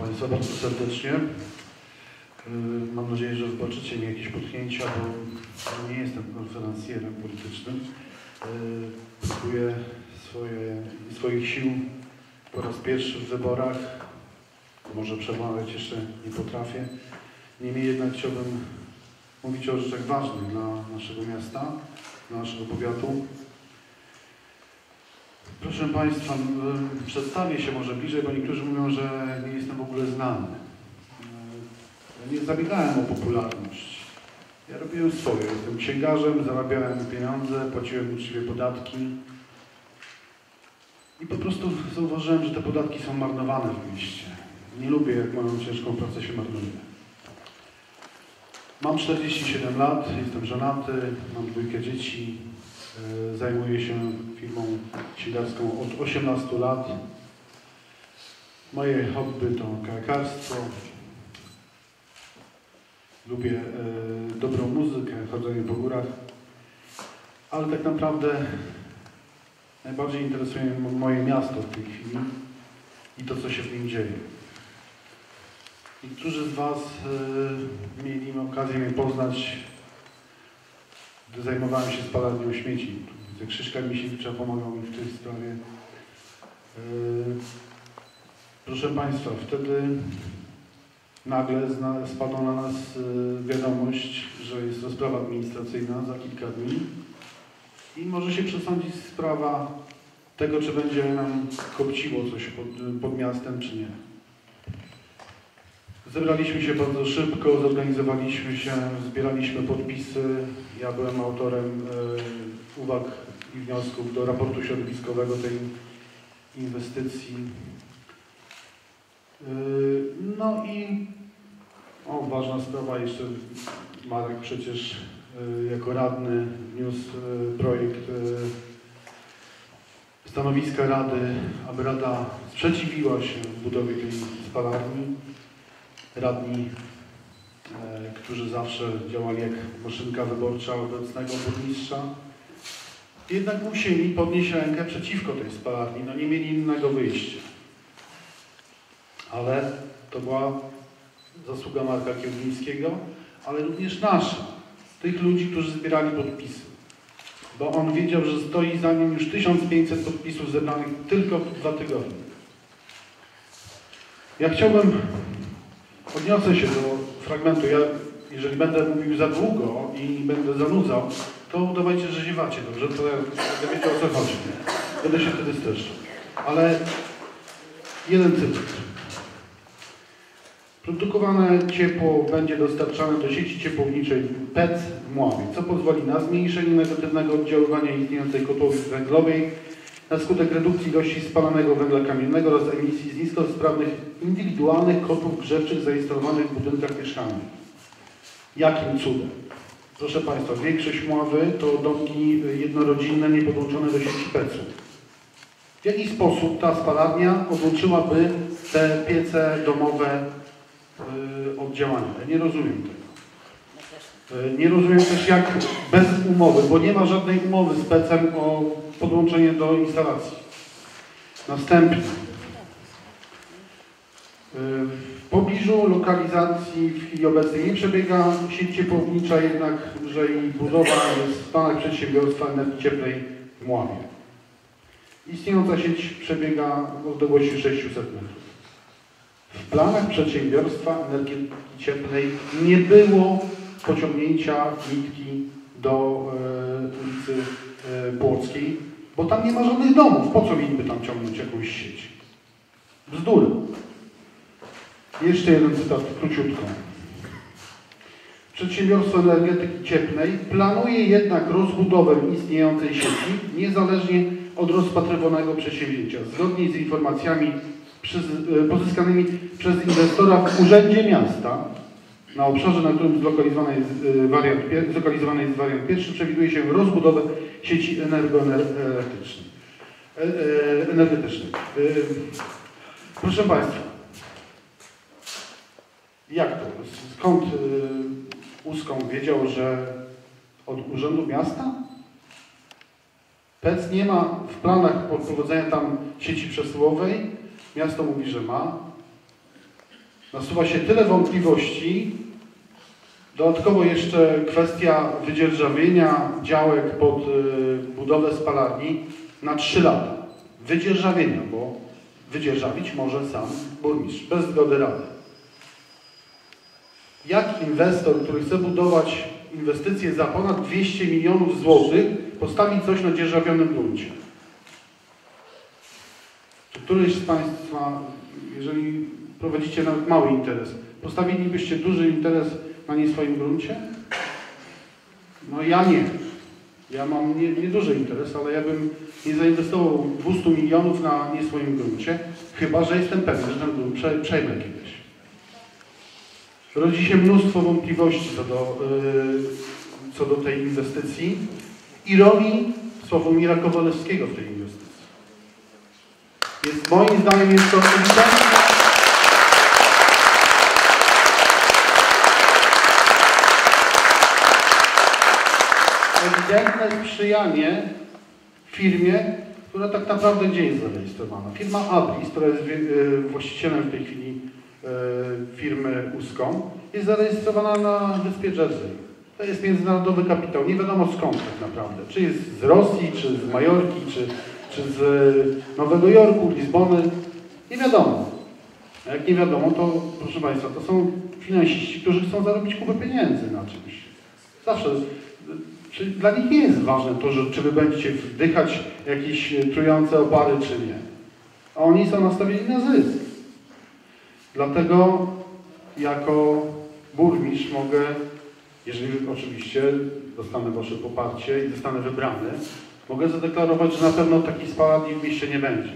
Państwa bardzo serdecznie. Y, Mam nadzieję, że wybaczycie mi jakieś potknięcia, bo nie jestem konferencjerem politycznym. Y, Próbuję swoje, swoich sił po raz pierwszy w wyborach. Może przemawiać jeszcze nie potrafię. Niemniej jednak chciałbym mówić o rzeczach ważnych dla naszego miasta, dla naszego powiatu. Proszę Państwa, przedstawię się może bliżej, bo niektórzy mówią, że nie jestem w ogóle znany. Y, Nie zabiegałem o popularność. Ja robiłem swoje. Jestem księgarzem, zarabiałem pieniądze, płaciłem uczciwie podatki. I po prostu zauważyłem, że te podatki są marnowane w mieście. Nie lubię, jak moją ciężką pracę się marnuje. Mam 47 lat, jestem żonaty, mam dwójkę dzieci, e, zajmuję się firmą księgarską od 18 lat. Moje hobby to kajakarstwo, lubię e, dobrą muzykę, chodzenie po górach, ale tak naprawdę najbardziej interesuje mnie moje miasto w tej chwili i to, co się w nim dzieje. Niektórzy z Was e, mieli okazję mnie poznać, zajmowałem się spalarnią śmieci. Widzę Krzyszka Misiewicza pomagał mi w tej sprawie. E, proszę Państwa, wtedy nagle spadła na nas e, wiadomość, że jest rozprawa administracyjna za kilka dni i może się przesądzić sprawa tego, czy będzie nam kopciło coś pod, pod miastem, czy nie. Zebraliśmy się bardzo szybko, zorganizowaliśmy się, zbieraliśmy podpisy. Ja byłem autorem e, uwag i wniosków do raportu środowiskowego tej inwestycji. E, no i o, ważna sprawa jeszcze, Marek przecież e, jako radny wniósł projekt stanowiska Rady, aby Rada sprzeciwiła się budowie tej spalarni radni, e, którzy zawsze działali jak maszynka wyborcza obecnego burmistrza, jednak musieli podnieść rękę przeciwko tej spalarni. No nie mieli innego wyjścia. Ale to była zasługa Marka Kiełbińskiego, ale również nasza. Tych ludzi, którzy zbierali podpisy. Bo on wiedział, że stoi za nim już 1500 podpisów zebranych tylko w dwa tygodnie. Ja chciałbym Odniosę się do fragmentu. Ja, jeżeli będę mówił za długo i będę zanudzał, to udawajcie, że ziewacie, dobrze? To ja wiedział o co chodzi. Będę się wtedy streszczał. Ale jeden cytat. Produkowane ciepło będzie dostarczane do sieci ciepłowniczej PEC w Mławie, co pozwoli na zmniejszenie negatywnego oddziaływania istniejącej kotłowi węglowej na skutek redukcji ilości spalanego węgla kamiennego oraz emisji z niskosprawnych indywidualnych kotłów grzewczych zainstalowanych w budynkach mieszkalnych. Jakim cudem? Proszę Państwa, większość Mławy to domki jednorodzinne niepodłączone do sieci PEC-u. W jaki sposób ta spalarnia odłączyłaby te piece domowe yy, od działania? Ja nie rozumiem tego. Yy, nie rozumiem też jak bez umowy, bo nie ma żadnej umowy z PEC-em o podłączenie do instalacji. Następnie w pobliżu lokalizacji w chwili obecnej nie przebiega sieć ciepłownicza, jednak, że jej budowa jest w planach przedsiębiorstwa energii cieplnej w Mławie. Istniejąca sieć przebiega w odległości 600 metrów. W planach przedsiębiorstwa energii cieplnej nie było pociągnięcia nitki do e, ulicy e, Płockiej, bo tam nie ma żadnych domów. Po co mieliby tam ciągnąć jakąś sieć? Bzdury. Jeszcze jeden cytat, króciutko. Przedsiębiorstwo energetyki cieplnej planuje jednak rozbudowę istniejącej sieci niezależnie od rozpatrywanego przedsięwzięcia. Zgodnie z informacjami pozyskanymi przez inwestora w Urzędzie Miasta na obszarze, na którym zlokalizowany jest wariant, zlokalizowany jest wariant pierwszy, przewiduje się rozbudowę sieci energoenergetycznej. Energetycznej. Proszę Państwa, jak to? Skąd Uską wiedział, że od Urzędu Miasta? PEC nie ma w planach prowadzenia tam sieci przesyłowej. Miasto mówi, że ma. nasuwa się tyle wątpliwości. Dodatkowo jeszcze kwestia wydzierżawienia działek pod y, budowę spalarni na 3 lata. Wydzierżawienia, bo wydzierżawić może sam burmistrz, bez zgody rady. Jak inwestor, który chce budować inwestycje za ponad 200 milionów złotych, postawi coś na dzierżawionym gruncie? Czy któryś z Państwa, jeżeli prowadzicie nawet mały interes, postawilibyście duży interes na nie swoim gruncie? No ja nie. Ja mam nie, nieduży interes, ale ja bym nie zainwestował 200 milionów na nie swoim gruncie, chyba że jestem pewny, że ten grunt prze, przejmę kiedyś. Rodzi się mnóstwo wątpliwości co do, yy, co do tej inwestycji i roli Sławomira Kowalewskiego w tej inwestycji. Jest, moim zdaniem jest to ewidentne sprzyjanie firmie, która tak naprawdę gdzie jest zarejestrowana? Firma Abris, która jest y, właścicielem w tej chwili y, firmy USKOM, jest zarejestrowana na wyspie Jersey. To jest międzynarodowy kapitał, nie wiadomo skąd tak naprawdę. Czy jest z Rosji, czy z Majorki, czy, czy z Nowego Jorku, Lizbony, nie wiadomo. A jak nie wiadomo, to proszę Państwa, to są finansiści, którzy chcą zarobić kupę pieniędzy na czymś. Zawsze czy dla nich nie jest ważne to, że, czy wy będziecie wdychać jakieś trujące opary, czy nie. A oni są nastawieni na zysk. Dlatego jako burmistrz mogę, jeżeli oczywiście dostanę wasze poparcie i zostanę wybrany, mogę zadeklarować, że na pewno takiej spalarni w mieście nie będzie.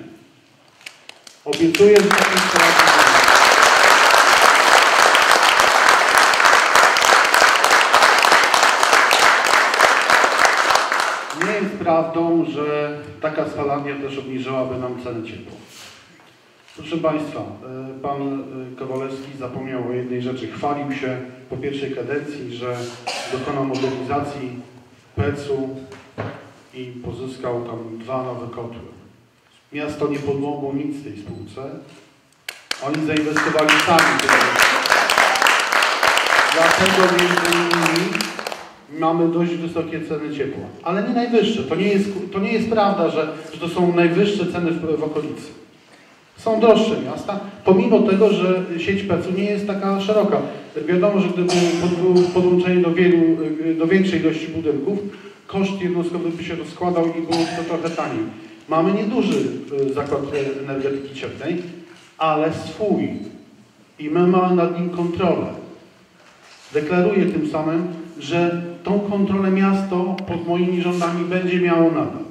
Obiecuję, że takiej spalarni nie będzie. Nie jest prawdą, że taka spalarnia też obniżyłaby nam cenę ciepła. Proszę Państwa, e, Pan e, Kowalewski zapomniał o jednej rzeczy. Chwalił się po pierwszej kadencji, że dokonał modernizacji PEC-u i pozyskał tam dwa nowe kotły. Miasto nie podmogło nic tej spółce. Oni zainwestowali sami. Dlatego między innymi mamy dość wysokie ceny ciepła. Ale nie najwyższe. To nie jest, to nie jest prawda, że, że to są najwyższe ceny w, w okolicy. Są droższe miasta, pomimo tego, że sieć PEC-u nie jest taka szeroka. Wiadomo, że gdyby było podłączenie do, wielu, do większej ilości budynków, koszt jednostkowy by się rozkładał i byłoby to trochę taniej. Mamy nieduży y, zakład energetyki cieplnej, ale swój. I my mamy nad nim kontrolę. Deklaruję tym samym, że tą kontrolę miasto pod moimi rządami będzie miało nadal.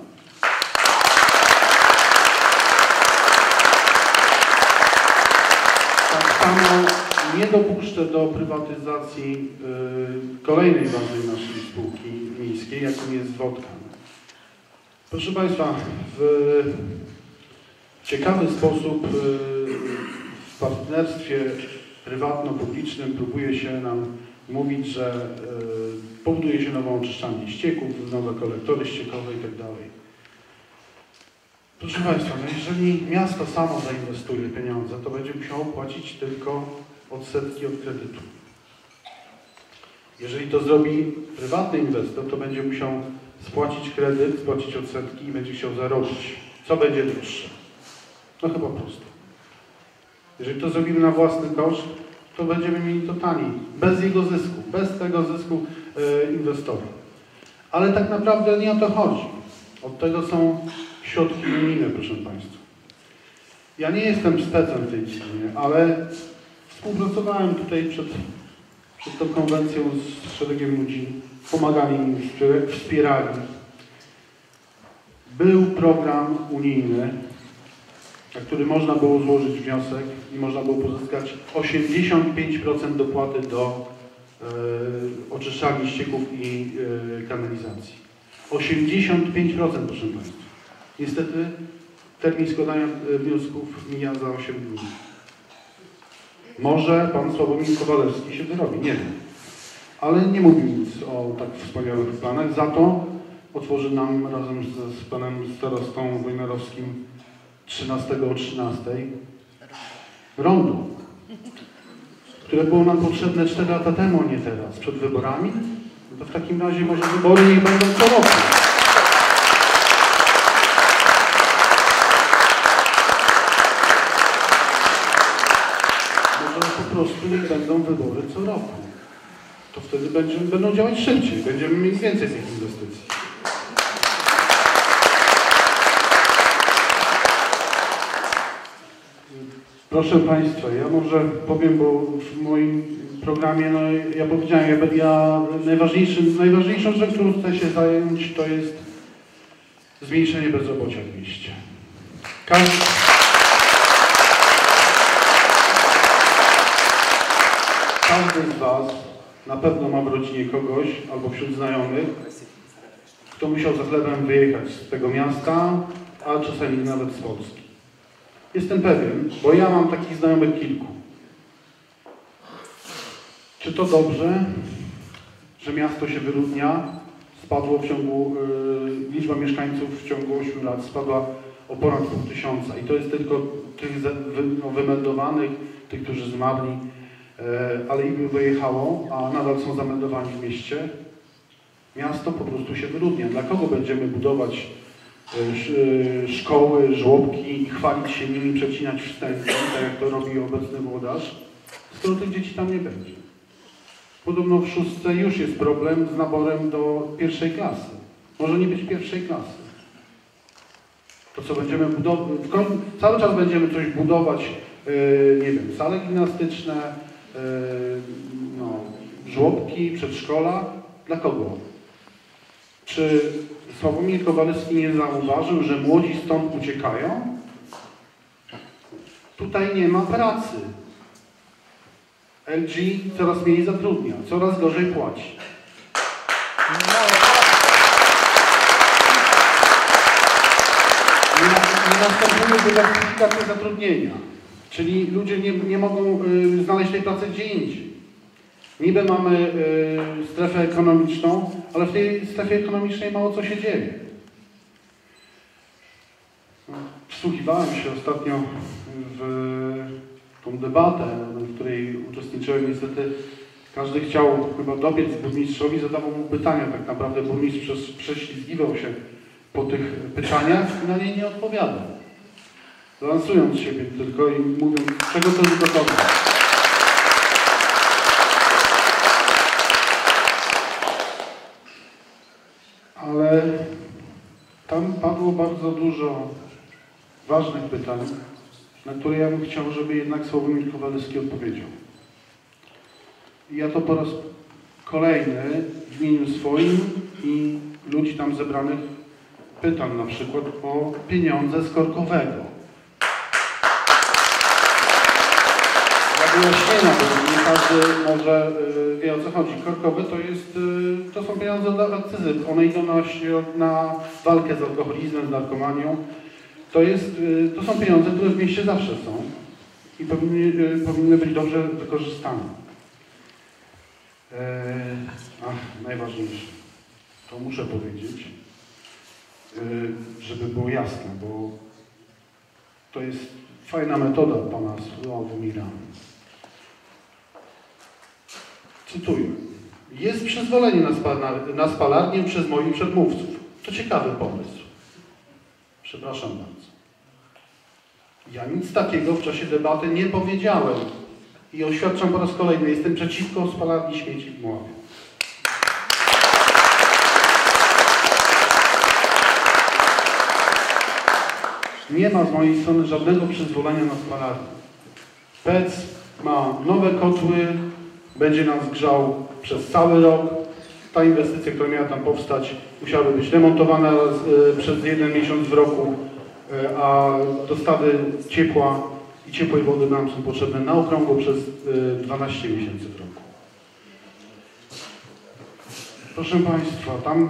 Tak samo nie dopuszczę do prywatyzacji y, kolejnej ważnej naszej spółki miejskiej, jaką jest Wodka. Proszę Państwa, w ciekawy sposób y, w partnerstwie prywatno-publicznym próbuje się nam mówić, że y, powoduje się nową oczyszczalnię ścieków, nowe kolektory ściekowe itd. Proszę Państwa, no jeżeli miasto samo zainwestuje pieniądze, to będzie musiało płacić tylko odsetki od kredytu. Jeżeli to zrobi prywatny inwestor, to będzie musiał spłacić kredyt, spłacić odsetki i będzie chciał zarobić. Co będzie droższe? No chyba prosto. Jeżeli to zrobimy na własny koszt, to będziemy mieli to taniej, bez jego zysku, bez tego zysku e, inwestora. Ale tak naprawdę nie o to chodzi. Od tego są środki unijne, proszę Państwa. Ja nie jestem specem w tej dziedzinie, ale współpracowałem tutaj przed, przed tą konwencją z szeregiem ludzi, pomagali im, wspierali. Był program unijny, na który można było złożyć wniosek i można było pozyskać 85% dopłaty do e, oczyszczalni ścieków i e, kanalizacji. 85% proszę Państwa. Niestety termin składania e, wniosków mija za 8 dni. Może Pan Sławomir Kowalewski się wyrobi, nie wiem. Ale nie mówił nic o tak wspaniałych planach, za to otworzy nam razem z, z Panem Starostą Wojnarowskim 13 o 13 rondo. które było nam potrzebne 4 lata temu, a nie teraz, przed wyborami, no to w takim razie może wybory niech będą co roku. Może po prostu niech będą wybory co roku. To wtedy będziemy, będą działać szybciej, będziemy mieć więcej tych inwestycji. Proszę Państwa, ja może powiem, bo w moim programie, no ja powiedziałem, ja, ja najważniejszą rzeczą, którą chcę się zająć, to jest zmniejszenie bezrobocia w mieście. Każdy, każdy z Was na pewno ma w rodzinie kogoś albo wśród znajomych, kto musiał za chlebem wyjechać z tego miasta, a czasami nawet z Polski. Jestem pewien, bo ja mam takich znajomych kilku. Czy to dobrze, że miasto się wyludnia? Spadło w ciągu, y, liczba mieszkańców w ciągu 8 lat spadła o ponad pół tysiąca i to jest tylko tych no, wymeldowanych, tych, którzy zmarli, e, ale ich wyjechało, a nadal są zameldowani w mieście. Miasto po prostu się wyludnia. Dla kogo będziemy budować szkoły, żłobki i chwalić się nimi, przecinać wstępy, tak jak to robi obecny włodarz, skoro tych dzieci tam nie będzie? Podobno w szóstce już jest problem z naborem do pierwszej klasy. Może nie być pierwszej klasy. To co będziemy budować, cały czas będziemy coś budować, yy, nie wiem, sale gimnastyczne, yy, no, żłobki, przedszkola. Dla kogo? Czy Sławomir Kowalewski nie zauważył, że młodzi stąd uciekają? Tutaj nie ma pracy. LG coraz mniej zatrudnia, coraz gorzej płaci. Nie, następuje dywersyfikacja zatrudnienia, czyli ludzie nie, nie mogą y, znaleźć tej pracy gdzie indziej. Niby mamy y, strefę ekonomiczną, ale w tej strefie ekonomicznej mało co się dzieje. Wsłuchiwałem się ostatnio w tą debatę, w której uczestniczyłem. Niestety każdy chciał chyba dobiec burmistrzowi, zadawał mu pytania. Tak naprawdę burmistrz prześlizgiwał się po tych pytaniach i na nie nie odpowiadał. Lansując siebie tylko i mówiąc, czego to jest Ale tam padło bardzo dużo ważnych pytań, na które ja bym chciał, żeby jednak Sławomir Kowalewski odpowiedział. I ja to po raz kolejny w imieniu swoim i ludzi tam zebranych pytam na przykład o pieniądze z Korkowego. Dla wyjaśnienia, bo każdy może y, wie o co chodzi. Korkowe to jest, y, to są pieniądze od akcyzy. One idą na, na walkę z alkoholizmem, z narkomanią. To, jest, y, to są pieniądze, które w mieście zawsze są i powinny, powinny być dobrze wykorzystane. E, ach, najważniejsze, to muszę powiedzieć, żeby było jasne, bo to jest fajna metoda pana Sławomira. Cytuję. Jest przyzwolenie na, na spalarnię przez moich przedmówców. To ciekawy pomysł. Przepraszam bardzo. Ja nic takiego w czasie debaty nie powiedziałem. I oświadczam po raz kolejny, jestem przeciwko spalarni śmieci w Mławie. Nie ma z mojej strony żadnego przyzwolenia na spalarnię. PEC ma nowe kotły, będzie nas grzał przez cały rok. Ta inwestycja, która miała tam powstać, musiałaby być remontowana e, przez jeden miesiąc w roku, e, a dostawy ciepła i ciepłej wody nam są potrzebne na okrągło przez e, 12 miesięcy w roku. Proszę Państwa, tam e,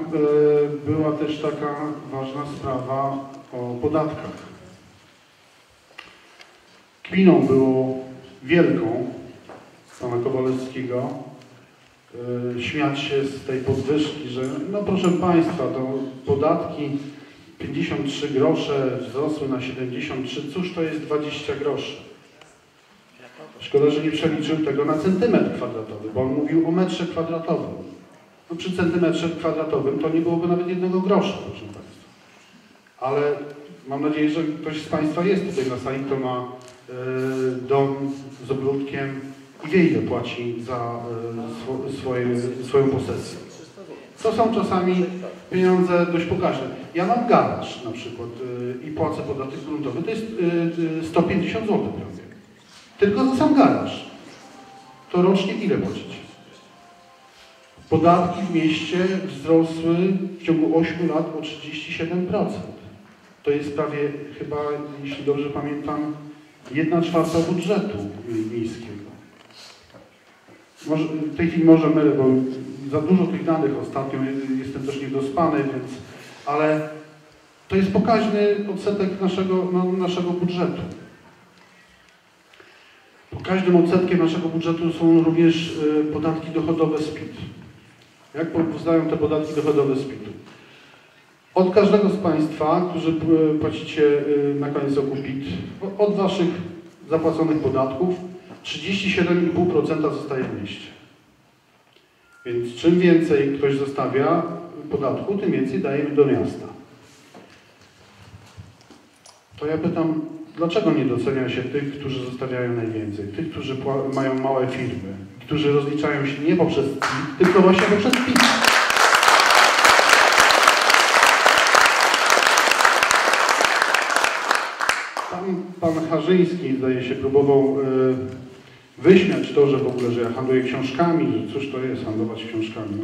była też taka ważna sprawa o podatkach. Kpiną było wielką pana Kowalewskiego e, śmiać się z tej podwyżki, że no proszę Państwa, to podatki 53 grosze wzrosły na 73, cóż to jest 20 groszy? Szkoda, że nie przeliczył tego na centymetr kwadratowy, bo on mówił o metrze kwadratowym. No przy centymetrze kwadratowym to nie byłoby nawet jednego grosza, proszę Państwa. Ale mam nadzieję, że ktoś z Państwa jest tutaj na sali, kto ma e, dom z ogródkiem i wie, ile płaci za e, swo, swoje, swoją posesję. To są czasami pieniądze dość pokaźne. Ja mam garaż na przykład y, i płacę podatek gruntowy, to jest y, y, 150 zł prawie. Tylko za sam garaż. To rocznie ile płacicie? Podatki w mieście wzrosły w ciągu 8 lat o 37%. To jest prawie chyba, jeśli dobrze pamiętam, 1 czwarta budżetu miejskiego. Może, w tej chwili może mylę, bo za dużo tych danych ostatnio, jestem też niedospany, więc, ale to jest pokaźny odsetek naszego, no, naszego budżetu. Pokaźnym odsetkiem naszego budżetu są również y, podatki dochodowe z PIT. Jak powstają te podatki dochodowe z PIT-u? Od każdego z Państwa, którzy y, płacicie y, na koniec roku PIT, od Waszych zapłaconych podatków 37,5% zostaje w mieście. Więc czym więcej ktoś zostawia podatku, tym więcej dajemy do miasta. To ja pytam, dlaczego nie docenia się tych, którzy zostawiają najwięcej? Tych, którzy mają małe firmy, którzy rozliczają się nie poprzez PIT, tylko właśnie poprzez PIT. Tam pan Harzyński, zdaje się, próbował y, wyśmiać to, że w ogóle, że ja handluję książkami, cóż to jest handlować książkami.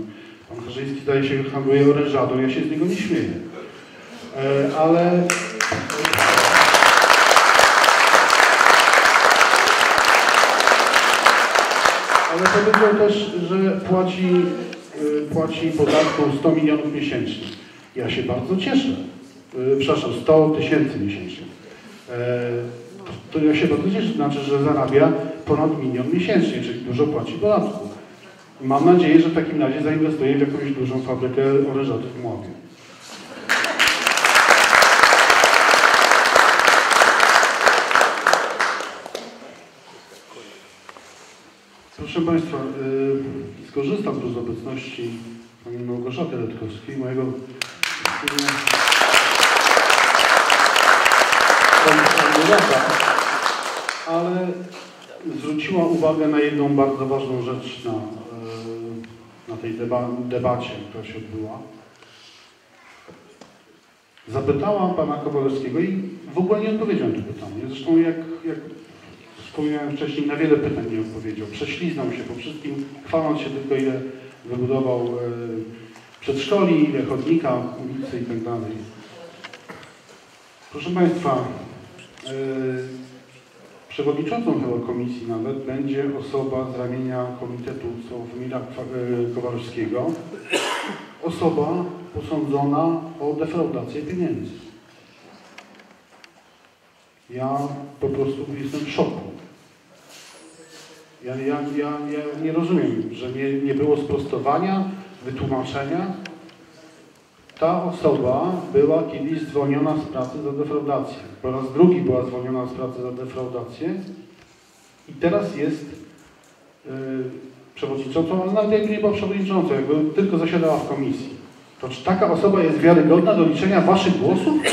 Pan Harzyński, zdaje się, handluje orężadą, ja się z niego nie śmieję. E, ale... Ale powiedział też, że płaci, y, płaci podatku 100 milionów miesięcznie. Ja się bardzo cieszę. Y, przepraszam, 100 tysięcy miesięcznie. E, to ja się bardzo cieszę, znaczy, że zarabia ponad milion miesięcznie, czyli dużo płaci podatku. Mam nadzieję, że w takim razie zainwestuje w jakąś dużą fabrykę orężatów w Młowie. Proszę Państwa, yy, skorzystam tu z obecności pani Małgorzaty Redkowskiej, mojego kandydata, ale zwróciła uwagę na jedną bardzo ważną rzecz na, na tej deba debacie, która się odbyła. Zapytałam pana Kowalewskiego i w ogóle nie odpowiedział na to pytanie. Zresztą jak, jak wspomniałem wcześniej, na wiele pytań nie odpowiedział. Prześliznął się po wszystkim, chwaląc się tylko ile wybudował e, przedszkoli, ile chodnika, ulicy i tak. Proszę Państwa, e, przewodniczącą chyba komisji nawet będzie osoba z ramienia Komitetu Sławomira e, Kowalskiego, osoba posądzona o defraudację pieniędzy. Ja po prostu jestem w szoku. Ja, ja, ja, ja nie rozumiem, że nie, nie było sprostowania, wytłumaczenia. Ta osoba była kiedyś zwolniona z pracy za defraudację. Po raz drugi była zwolniona z pracy za defraudację i teraz jest yy, przewodniczącą, ale nawet nie była przewodniczącą, jakby tylko zasiadała w komisji. To czy taka osoba jest wiarygodna do liczenia waszych głosów?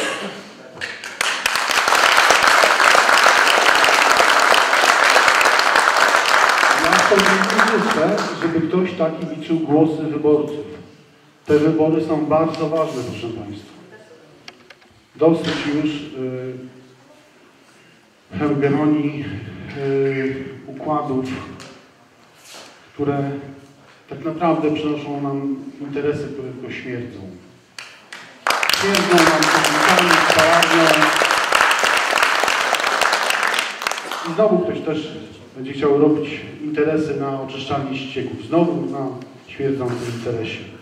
Ja sobie nie życzę, żeby ktoś taki liczył głosy wyborców. Te wybory są bardzo ważne, proszę Państwa. Dosyć już yy, układów, które tak naprawdę przynoszą nam interesy, które tylko śmierdzą. Śmierdzą nam komunikami, spalarnią. I znowu ktoś też będzie chciał robić interesy na oczyszczalni ścieków. Znowu na śmierdzącym interesie.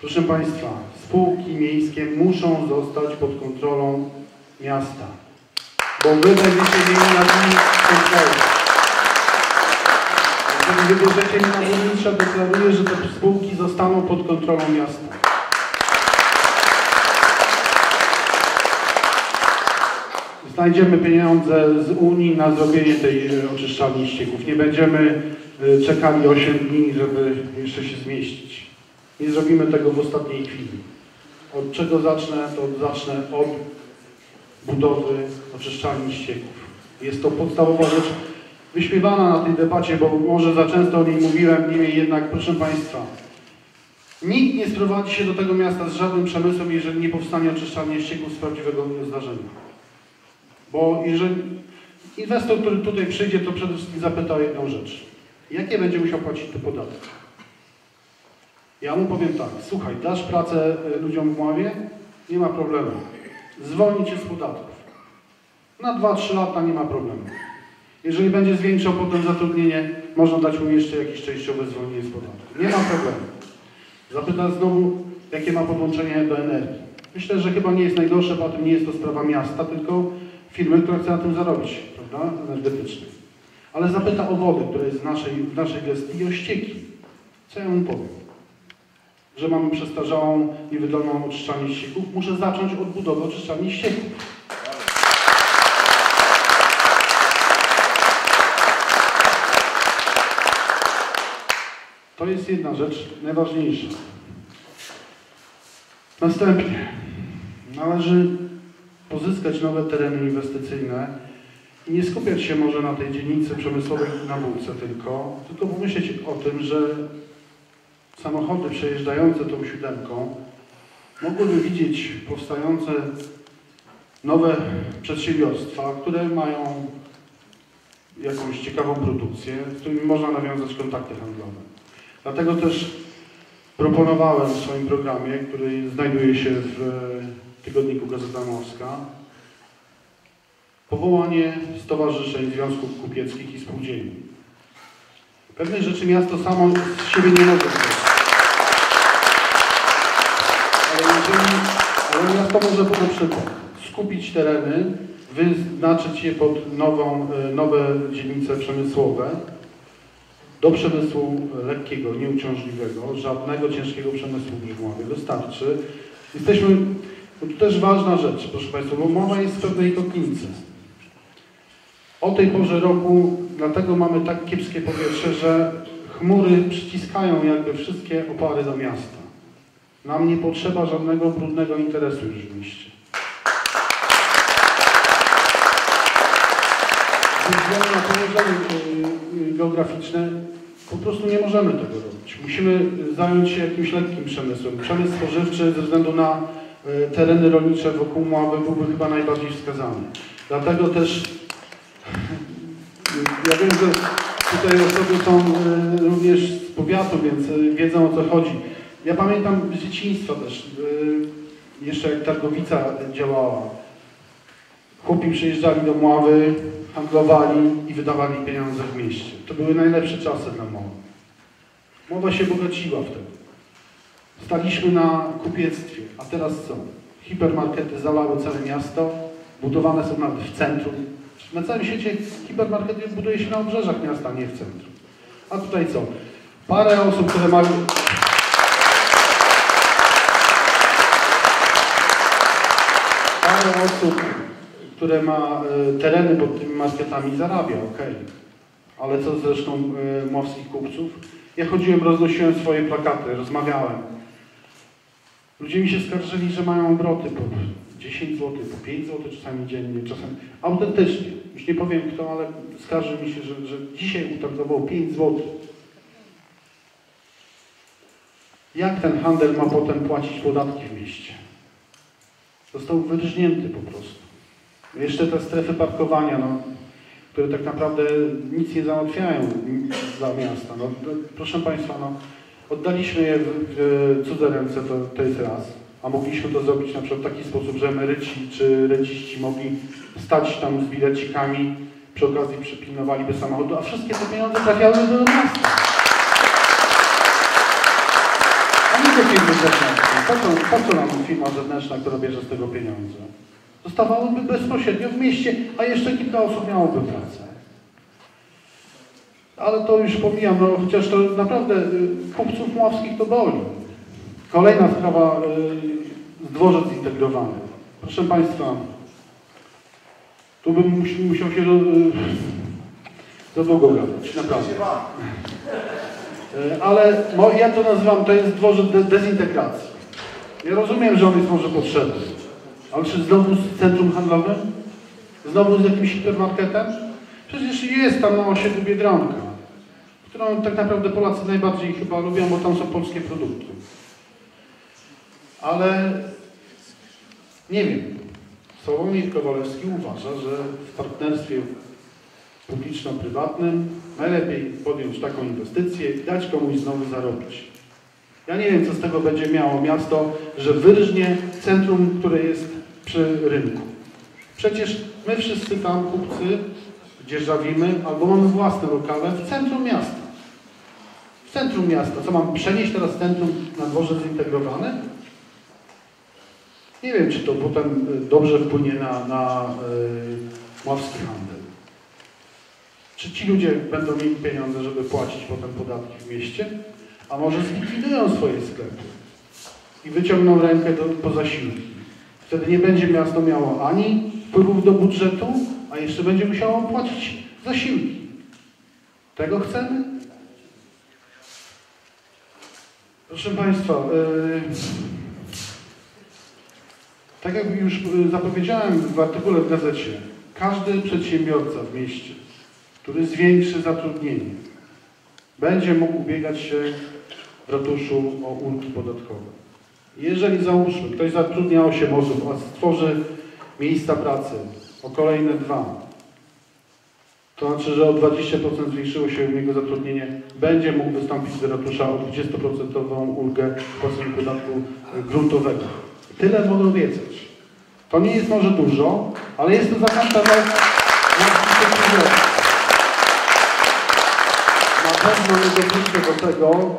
Proszę Państwa, spółki miejskie muszą zostać pod kontrolą miasta, bo Wy będziecie mieli nad nimi kontrolę. Jeżeli wybierzecie mnie na burmistrza, deklaruję, że te spółki zostaną pod kontrolą miasta. znajdziemy pieniądze z Unii na zrobienie tej e, oczyszczalni ścieków. Nie będziemy e, czekali 8 dni, żeby jeszcze się zmieścić. Nie zrobimy tego w ostatniej chwili. Od czego zacznę? To zacznę od budowy oczyszczalni ścieków. Jest to podstawowa rzecz wyśmiewana na tej debacie, bo może za często o niej mówiłem, niemniej jednak, proszę Państwa, nikt nie sprowadzi się do tego miasta z żadnym przemysłem, jeżeli nie powstanie oczyszczalnia ścieków z prawdziwego zdarzenia. Bo jeżeli inwestor, który tutaj przyjdzie, to przede wszystkim zapyta o jedną rzecz. Jakie będzie musiał płacić te podatki? Ja mu powiem tak, słuchaj, dasz pracę y, ludziom w Mławie? Nie ma problemu. Zwolni cię z podatków. Na 2-3 lata nie ma problemu. Jeżeli będzie zwiększał potem zatrudnienie, można dać mu jeszcze jakieś częściowe zwolnienie z podatku. Nie ma problemu. Zapyta znowu, jakie ma podłączenie do energii. Myślę, że chyba nie jest najgorsze, bo tym nie jest to sprawa miasta, tylko firmy, która chce na tym zarobić, prawda, energetycznej. Ale zapyta o wodę, która jest w naszej, w naszej gestii i o ścieki. Co ja mu powiem? Że mamy przestarzałą, niewydolną oczyszczalnię ścieków? Muszę zacząć od budowy oczyszczalni ścieków. To jest jedna rzecz najważniejsza. Następnie należy pozyskać nowe tereny inwestycyjne i nie skupiać się może na tej dzielnicy przemysłowej na Wólce tylko, tylko pomyśleć o tym, że samochody przejeżdżające tą siódemką mogłyby widzieć powstające nowe przedsiębiorstwa, które mają jakąś ciekawą produkcję, z którymi można nawiązać kontakty handlowe. Dlatego też proponowałem w swoim programie, który znajduje się w tygodniku Gazeta Morska, powołanie stowarzyszeń, związków kupieckich i spółdzielni. Pewne rzeczy miasto samo z siebie nie może miasto może po przykład skupić tereny, wyznaczyć je pod nową, e, nowe dzielnice przemysłowe, do przemysłu lekkiego, nieuciążliwego, żadnego ciężkiego przemysłu w Brzmowie wystarczy. Jesteśmy, to też ważna rzecz, proszę Państwa, bo mowa jest w pewnej kotnicy. O tej porze roku, dlatego mamy tak kiepskie powietrze, że chmury przyciskają jakby wszystkie opary do miasta. Nam nie potrzeba żadnego brudnego interesu już w mieście. Ze względu na położenie y, y, geograficzne po prostu nie możemy tego robić. Musimy zająć się jakimś lekkim przemysłem. Przemysł spożywczy ze względu na y, tereny rolnicze wokół Mławy byłby chyba najbardziej wskazany. Dlatego też ja wiem, że tutaj osoby są również z powiatu, więc wiedzą o co chodzi. Ja pamiętam z dzieciństwa też, jeszcze jak Targowica działała. Chłopi przyjeżdżali do Mławy, handlowali i wydawali pieniądze w mieście. To były najlepsze czasy dla Mowy. Mowa się bogaciła wtedy. Staliśmy na kupiectwie, a teraz co? Hipermarkety zalały całe miasto, budowane są nawet w centrum. Na całym świecie hipermarkety buduje się na obrzeżach miasta, nie w centrum. A tutaj co? Parę osób, które mają... Parę osób które ma e, tereny pod tymi marketami zarabia, ok. Ale co zresztą e, mowskich kupców? Ja chodziłem, roznosiłem swoje plakaty, rozmawiałem. Ludzie mi się skarżyli, że mają obroty po 10 zł, po 5 zł czasami dziennie, czasem autentycznie. Już nie powiem kto, ale skarży mi się, że, że dzisiaj utargował 5 zł. Jak ten handel ma potem płacić podatki w mieście? Został wyrżnięty po prostu. Jeszcze te strefy parkowania, no, które tak naprawdę nic nie załatwiają dla miasta. No, proszę Państwa, no, oddaliśmy je w, w cudze ręce to, to jest raz, a mogliśmy to zrobić na przykład w taki sposób, że emeryci czy renciści mogli stać tam z bilecikami, przy okazji przypilnowaliby samochodu, a wszystkie te pieniądze trafiały do miasta. A nie do firmy zewnętrznej. Po co, po co nam firma zewnętrzna, która bierze z tego pieniądze? Zostawałyby bezpośrednio w mieście, a jeszcze kilka osób miałoby pracę. Ale to już pomijam, no chociaż to naprawdę y, kupców mławskich to boli. Kolejna sprawa, y, dworzec zintegrowany. Proszę Państwa, Tu bym musiał, musiał się y, za długo gadać, naprawdę. Ale mo- ja to nazywam, to jest dworzec de dezintegracji. Ja rozumiem, że on jest może potrzebny, ale czy znowu z centrum handlowym? Znowu z jakimś hipermarketem? Przecież jest tam na osiedlu Biedronka, którą tak naprawdę Polacy najbardziej chyba lubią, bo tam są polskie produkty. Ale nie wiem. Sławomir Kowalewski uważa, że w partnerstwie publiczno-prywatnym najlepiej podjąć taką inwestycję i dać komuś znowu zarobić. Ja nie wiem, co z tego będzie miało miasto, że wyrżnie centrum, które jest przy rynku. Przecież my wszyscy tam, kupcy, dzierżawimy albo mamy własne lokale w centrum miasta. W centrum miasta. Co mam przenieść teraz centrum na dworze zintegrowany? Nie wiem, czy to potem y, dobrze wpłynie na, na y, mławski handel. Czy ci ludzie będą mieli pieniądze, żeby płacić potem podatki w mieście? A może zlikwidują swoje sklepy i wyciągną rękę do, po zasiłki. Wtedy nie będzie miasto miało ani wpływów do budżetu, a jeszcze będzie musiało płacić zasiłki. Tego chcemy? Proszę Państwa, yy, tak jak już y, zapowiedziałem w artykule w gazecie, każdy przedsiębiorca w mieście, który zwiększy zatrudnienie, będzie mógł ubiegać się w ratuszu o ulgi podatkowe. Jeżeli załóżmy, ktoś zatrudnia 8 osób, a stworzy miejsca pracy o kolejne dwa, to znaczy, że o 20% zwiększyło się jego zatrudnienie, będzie mógł wystąpić do ratusza o 20% ulgę w płaceniu podatku gruntowego. Tyle mogę obiecać. To nie jest może dużo, ale jest to przedsiębiorców. Na pewno nie dopuszczę do tego,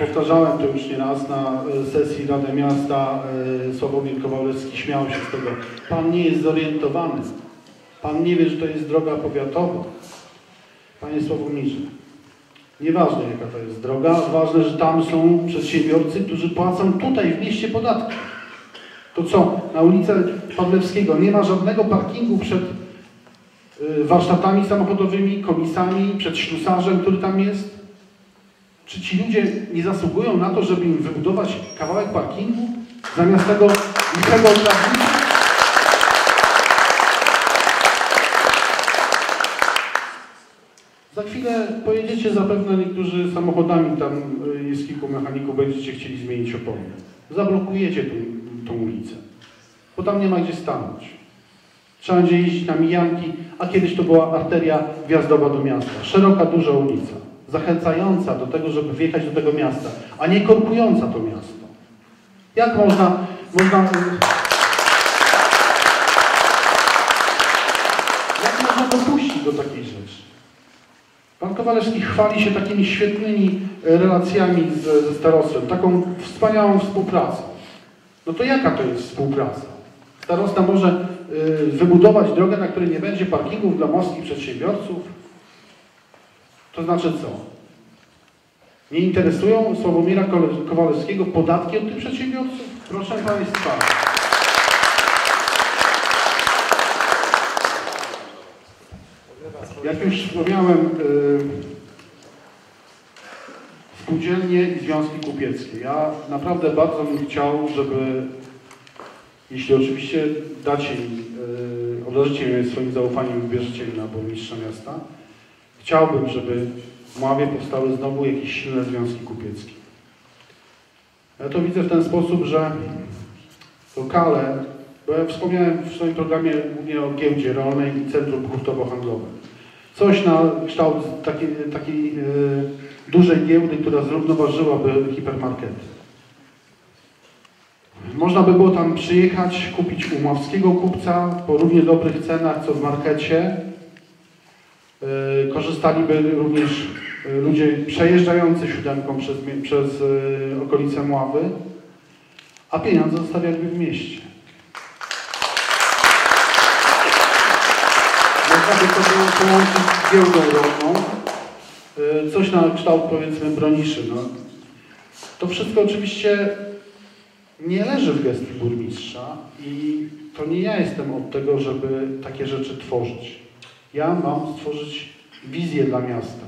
powtarzałem to już nieraz na y, sesji Rady Miasta, y, Sławomir Kowalewski śmiał się z tego. Pan nie jest zorientowany. Pan nie wie, że to jest droga powiatowa. Panie Sławomirze, nieważne jaka to jest droga, ważne, że tam są przedsiębiorcy, którzy płacą tutaj w mieście podatki. To co, na ulicę Padlewskiego nie ma żadnego parkingu przed y, warsztatami samochodowymi, komisami, przed ślusarzem, który tam jest? Czy ci ludzie nie zasługują na to, żeby im wybudować kawałek parkingu zamiast tego lichego trawnika? Za chwilę pojedziecie zapewne niektórzy samochodami, tam y, jest kilku mechaników, będziecie chcieli zmienić opony. Zablokujecie tą, tą ulicę, bo tam nie ma gdzie stanąć. Trzeba będzie jeździć na mijanki, a kiedyś to była arteria wjazdowa do miasta. Szeroka, duża ulica, zachęcająca do tego, żeby wjechać do tego miasta, a nie korkująca to miasto. Jak można, można... Jak można dopuścić do takiej rzeczy? Pan Kowalewski chwali się takimi świetnymi e, relacjami z, ze starostwem, taką wspaniałą współpracą. No to jaka to jest współpraca? Starosta może y, wybudować drogę, na której nie będzie parkingów dla morskich przedsiębiorców? To znaczy co? Nie interesują Sławomira Kowalewskiego podatki od tych przedsiębiorców? Proszę Państwa. Jak już wspomniałem, y, spółdzielnie i związki kupieckie. Ja naprawdę bardzo bym chciał, żeby, jeśli oczywiście dacie mi, y, obdarzycie mnie swoim zaufaniem wybierzecie mnie na burmistrza miasta, chciałbym, żeby w Mławie powstały znowu jakieś silne związki kupieckie. Ja to widzę w ten sposób, że lokale, bo ja wspomniałem w swoim programie głównie o giełdzie rolnej i centrum hurtowo-handlowym. Coś na kształt takiej, takiej e, dużej giełdy, która zrównoważyłaby hipermarkety. Można by było tam przyjechać, kupić u kupca po równie dobrych cenach, co w markecie. E, Korzystaliby również e, ludzie przejeżdżający siódemką przez, przez e, okolice Mławy, a pieniądze zostawialiby w mieście. Można by to było połączyć z giełdą rolną, coś na kształt powiedzmy broniszy. No. To wszystko oczywiście nie leży w gestii burmistrza i to nie ja jestem od tego, żeby takie rzeczy tworzyć. Ja mam stworzyć wizję dla miasta.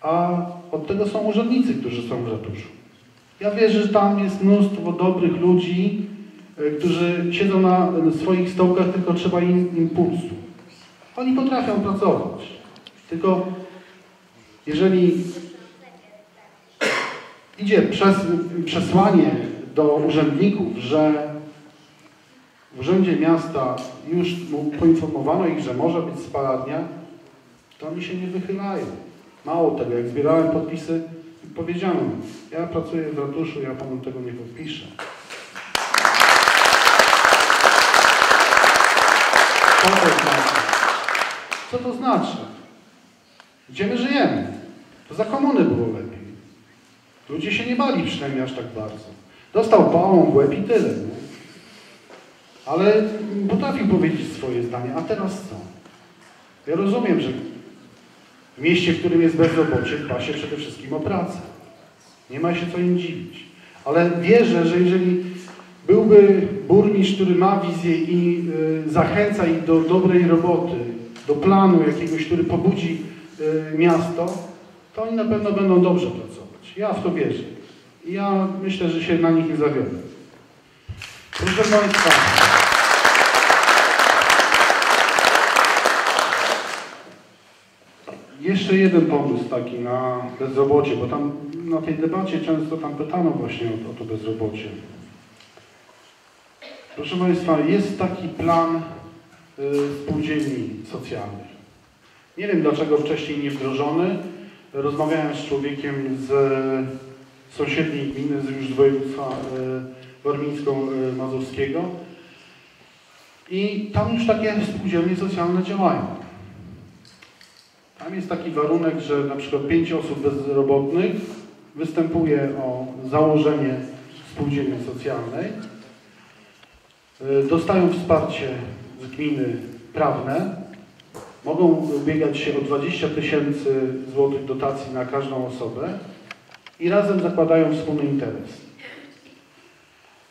A od tego są urzędnicy, którzy są w ratuszu. Ja wierzę, że tam jest mnóstwo dobrych ludzi, y, którzy siedzą na swoich stołkach, tylko trzeba im impulsu. Oni potrafią pracować. Tylko jeżeli idzie przez, przesłanie do urzędników, że w Urzędzie Miasta już poinformowano ich, że może być spalarnia, to oni się nie wychylają. Mało tego, jak zbierałem podpisy, powiedziano mi, ja pracuję w ratuszu, ja panu tego nie podpiszę. Co to znaczy? Co to znaczy? Gdzie my żyjemy? To za komuny było lepiej. Ludzie się nie bali przynajmniej aż tak bardzo. Dostał pałą w łeb i tyle. Nie? Ale potrafił powiedzieć swoje zdanie. A teraz co? Ja rozumiem, że w mieście, w którym jest bezrobocie, dba się przede wszystkim o pracę. Nie ma się co im dziwić. Ale wierzę, że jeżeli byłby burmistrz, który ma wizję i y, zachęca ich do dobrej roboty, do planu jakiegoś, który pobudzi y, miasto, to oni na pewno będą dobrze pracować. Ja w to wierzę. Ja myślę, że się na nich nie zawiodę. Proszę Państwa. Jeszcze jeden pomysł taki na bezrobocie, bo tam na tej debacie często tam pytano właśnie o, o to bezrobocie. Proszę Państwa, jest taki plan y, spółdzielni socjalnych. Nie wiem dlaczego wcześniej nie wdrożony. Rozmawiałem z człowiekiem z sąsiedniej gminy, z już z województwa y, warmińsko-mazurskiego i tam już takie spółdzielnie socjalne działają. Tam jest taki warunek, że na przykład pięć osób bezrobotnych występuje o założenie spółdzielni socjalnej. Y, dostają wsparcie z gminy prawne. Mogą ubiegać się o 20 tysięcy złotych dotacji na każdą osobę i razem zakładają wspólny interes.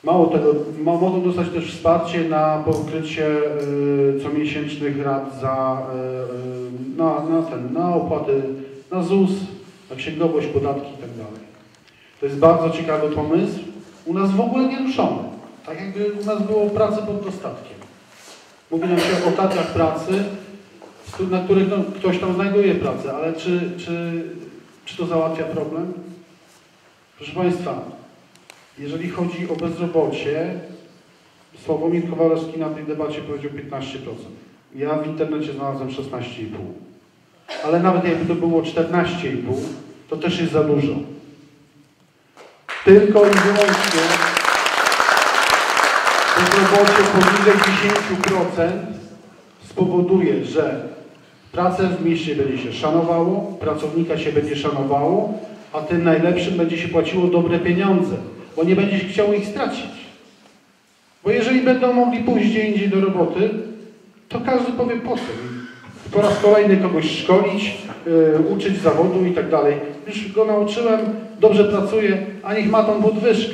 Mało tego, mogą dostać też wsparcie na pokrycie y, comiesięcznych rat za, y, na, na, ten, na opłaty, na ZUS, na księgowość, podatki itd. To jest bardzo ciekawy pomysł. U nas w ogóle nie ruszony. Tak jakby u nas było pracy pod dostatkiem. Mówi nam się o etatach pracy, na których no, ktoś tam znajduje pracę, ale czy, czy, czy to załatwia problem? Proszę Państwa, jeżeli chodzi o bezrobocie, Sławomir Kowalewski na tej debacie powiedział 15%. Ja w internecie znalazłem 16,5%. Ale nawet jakby to było 14,5%, to też jest za dużo. Tylko i wyłącznie bezrobocie poniżej 10% spowoduje, że pracę w mieście będzie się szanowało, pracownika się będzie szanowało, a tym najlepszym będzie się płaciło dobre pieniądze bo nie będzie chciał ich stracić. Bo jeżeli będą mogli pójść gdzie indziej do roboty, to każdy powie po co. Po raz kolejny kogoś szkolić, yy, uczyć zawodu i tak dalej. Już go nauczyłem, dobrze pracuje, a niech ma tą podwyżkę.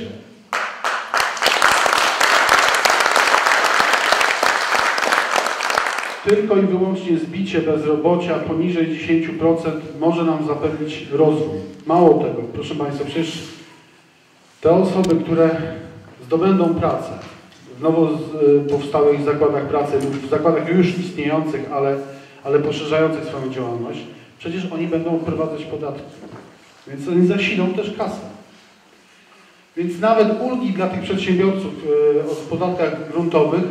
Tylko i wyłącznie zbicie bezrobocia poniżej 10% może nam zapewnić rozwój. Mało tego, proszę Państwa, przecież te osoby, które zdobędą pracę w nowo y, powstałych zakładach pracy lub w zakładach już istniejących, ale, ale poszerzających swoją działalność, przecież oni będą wprowadzać podatki. Więc oni zasilą też kasę. Więc nawet ulgi dla tych przedsiębiorców y, o podatkach gruntowych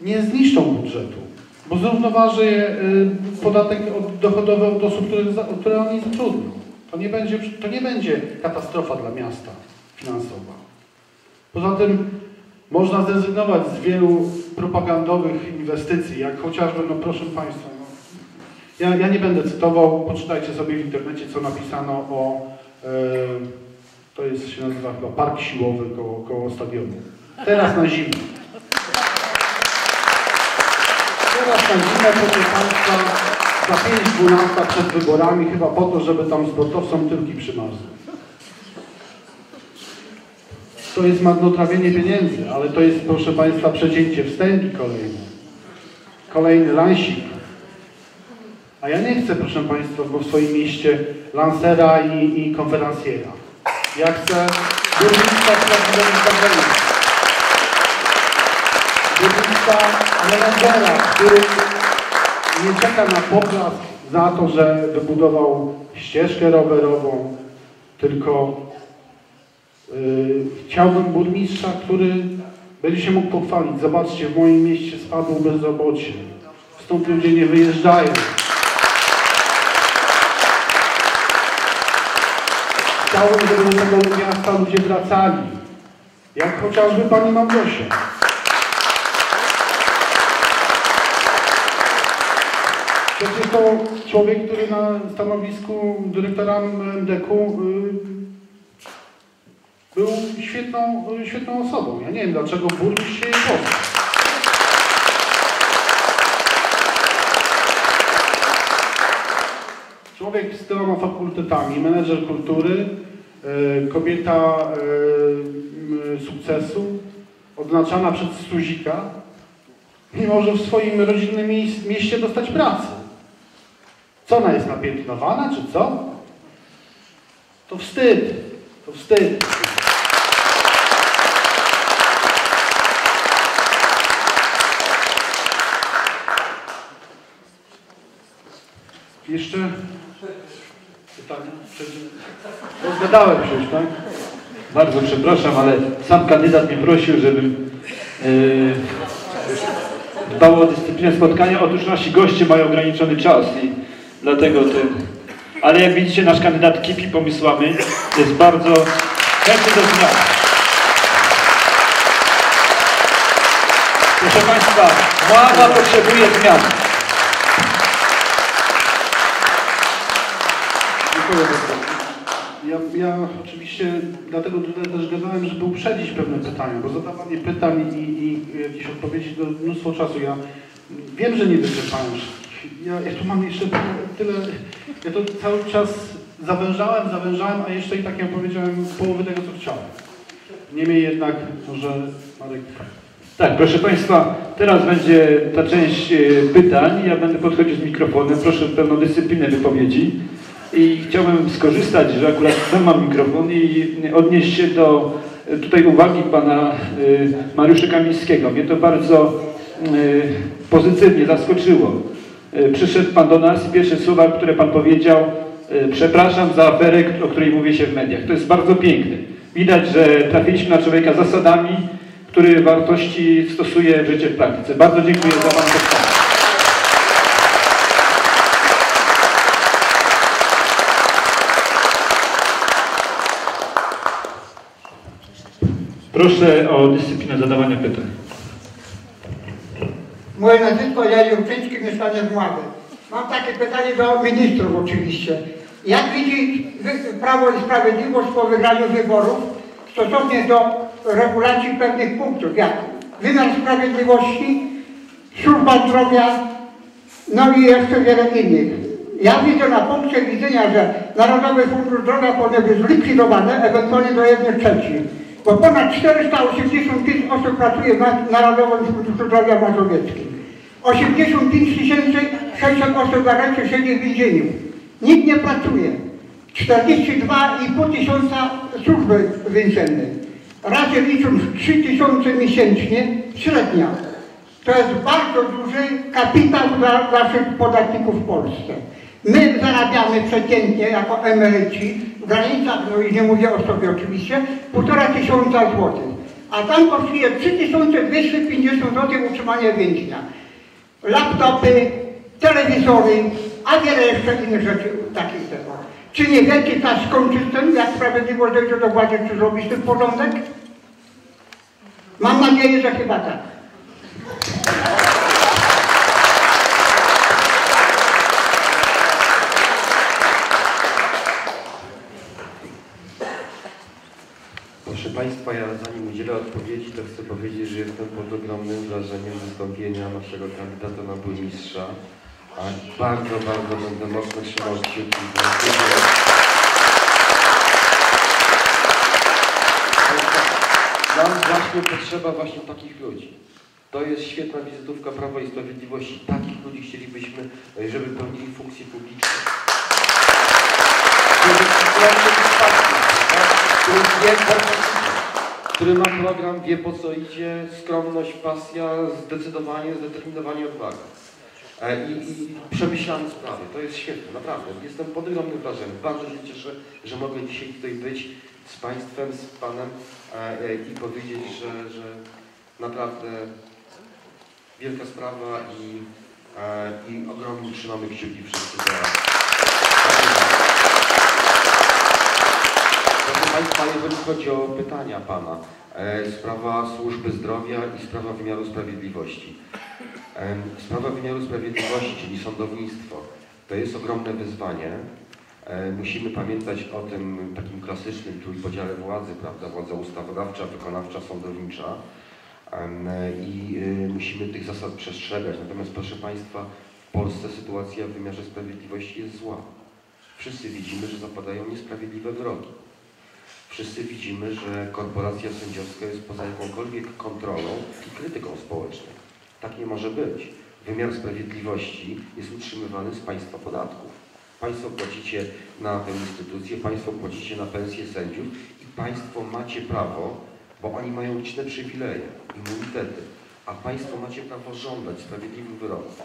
nie zniszczą budżetu, bo zrównoważy je y, podatek dochodowy od osób, które, które oni zatrudnią. To nie, będzie, to nie będzie katastrofa dla miasta finansowa. Poza tym można zrezygnować z wielu propagandowych inwestycji, jak chociażby, no proszę Państwa, no, ja, ja nie będę cytował, poczytajcie sobie w internecie, co napisano o, e, to jest, się nazywa chyba park siłowy koło, koło stadionu. Teraz na zimę. Teraz na zimę, proszę Państwa, za 5-12 przed wyborami, chyba po to, żeby tam sportowcom tyłki przymarzły. To jest marnotrawienie pieniędzy, ale to jest, proszę Państwa, przecięcie wstęgi kolejne. Kolejny lansik. A ja nie chcę, proszę Państwa, bo w swoim mieście lansera i, i konferencjera. Ja chcę burmistrza z prawdziwym zdarzeniem. Burmistrza menedżera, który nie czeka na poklask za to, że wybudował ścieżkę rowerową, tylko chciałbym burmistrza, który będzie się mógł pochwalić. Zobaczcie, w moim mieście spadło bezrobocie. Stąd ludzie nie wyjeżdżają. Chciałbym, żeby do tego miasta ludzie wracali. Jak chociażby pani Małgosia. Przecież to człowiek, który na stanowisku dyrektora MDK-u y, był świetną, świetną osobą. Ja nie wiem, dlaczego burmistrz się jej pozwał. Człowiek z tyloma fakultetami, menedżer kultury, y, kobieta y, sukcesu, odznaczana przez Suzika, nie może w swoim rodzinnym mie- mieście dostać pracy. Co ona jest napiętnowana, czy co? To wstyd. To wstyd. Jeszcze pytania? Rozgadałem się już, tak? Bardzo przepraszam, ale sam kandydat mnie prosił, żebym yy, dbał o dyscyplinę spotkania. Otóż nasi goście mają ograniczony czas i dlatego ten... Ale jak widzicie, nasz kandydat kipi pomysłami, jest bardzo chętny do zmian. Proszę Państwa, Mława potrzebuje zmian. Dziękuję bardzo. Ja, ja oczywiście dlatego też gadałem, żeby uprzedzić pewne pytania, bo zadawanie pytań i, i jakieś odpowiedzi to mnóstwo czasu. Ja wiem, że nie wyczerpałem wszystkich. Ja, ja tu mam jeszcze tyle, ja to cały czas zawężałem, zawężałem, a jeszcze i tak nie opowiedziałem połowy tego, co chciałem. Niemniej jednak, może Marek... Tak, proszę Państwa, teraz będzie ta część e, pytań. Ja będę podchodził z mikrofonem. Proszę o pewną dyscyplinę wypowiedzi. I chciałbym skorzystać, że akurat sam mam mikrofon i odnieść się do e, tutaj uwagi pana e, Mariusza Kamińskiego. Mnie to bardzo e, pozytywnie zaskoczyło. Przyszedł pan do nas i pierwsze słowa, które pan powiedział, przepraszam za aferę, o której mówi się w mediach. To jest bardzo piękne. Widać, że trafiliśmy na człowieka zasadami, który wartości stosuje w życiu w praktyce. Bardzo dziękuję za Pana postawę. Proszę o dyscyplinę zadawania pytań. Moje nazwisko Jari Uczyński, mieszkanie z Mławy. Mam takie pytanie do ministrów oczywiście. Jak widzi Prawo i Sprawiedliwość po wygraniu wyborów stosownie do regulacji pewnych punktów, jak wymiar sprawiedliwości, służba zdrowia, no i jeszcze wiele innych. Ja widzę na punkcie widzenia, że Narodowy Fundusz Zdrowia powinien być zlikwidowany, ewentualnie do jednej trzeciej. Bo ponad 485 osób pracuje w Na- Narodowym Funduszu Zdrowia Mazowieckim. 85 600 osób areszcie siedzi w więzieniu. Nikt nie pracuje. 42,5 tysiąca służby więziennej. Razem licząc 3 tysiące miesięcznie średnia. To jest bardzo duży kapitał dla naszych podatników w Polsce. My zarabiamy przeciętnie jako emeryci w granicach, no i nie mówię o sobie oczywiście, półtora tysiąca złotych. A tam kosztuje 3250 zł utrzymanie więźnia. Laptopy, telewizory, a wiele jeszcze innych rzeczy takich tego. Czy nie wiecie, czas skończy z tym, jak sprawiedliwość dojdzie do władzy, czy zrobić ten porządek? Mam nadzieję, że chyba tak. Proszę Państwa, ja zanim udzielę odpowiedzi, to chcę powiedzieć, że jestem pod ogromnym wrażeniem wystąpienia naszego kandydata na burmistrza. A bardzo, bardzo będę mocno trzymał kciuki siebie. państwu potrzeba właśnie takich ludzi. To jest świetna wizytówka Prawa i Sprawiedliwości. Takich ludzi chcielibyśmy, żeby pełnili funkcje publiczne. Który jest skromny i spokojny, tak? Który ma program, wie po co idzie, skromność, pasja, zdecydowanie, zdeterminowanie, odwaga. E, I, i przemyślane sprawy. To jest świetne, naprawdę. Jestem pod ogromnym wrażeniem. Bardzo się cieszę, że mogę dzisiaj tutaj być z Państwem, z Panem e, e, i powiedzieć, że, że naprawdę wielka sprawa i, i ogromnie trzymamy kciuki wszyscy za. Proszę Państwa, jeżeli chodzi o pytania Pana, e, sprawa służby zdrowia i sprawa wymiaru sprawiedliwości. Em, Sprawa wymiaru sprawiedliwości, czyli sądownictwo, to jest ogromne wyzwanie. E, Musimy pamiętać o tym takim klasycznym trójpodziale władzy, prawda? Władza ustawodawcza, wykonawcza, sądownicza. I y, musimy tych zasad przestrzegać. Natomiast proszę Państwa, w Polsce sytuacja w wymiarze sprawiedliwości jest zła. Wszyscy widzimy, że zapadają niesprawiedliwe wyroki. Wszyscy widzimy, że korporacja sędziowska jest poza jakąkolwiek kontrolą i krytyką społeczną. Tak nie może być. Wymiar sprawiedliwości jest utrzymywany z państwa podatków. Państwo płacicie na tę instytucję, państwo płacicie na pensję sędziów i państwo macie prawo, bo oni mają liczne przywileje, immunitety, a państwo macie prawo żądać sprawiedliwych wyroków.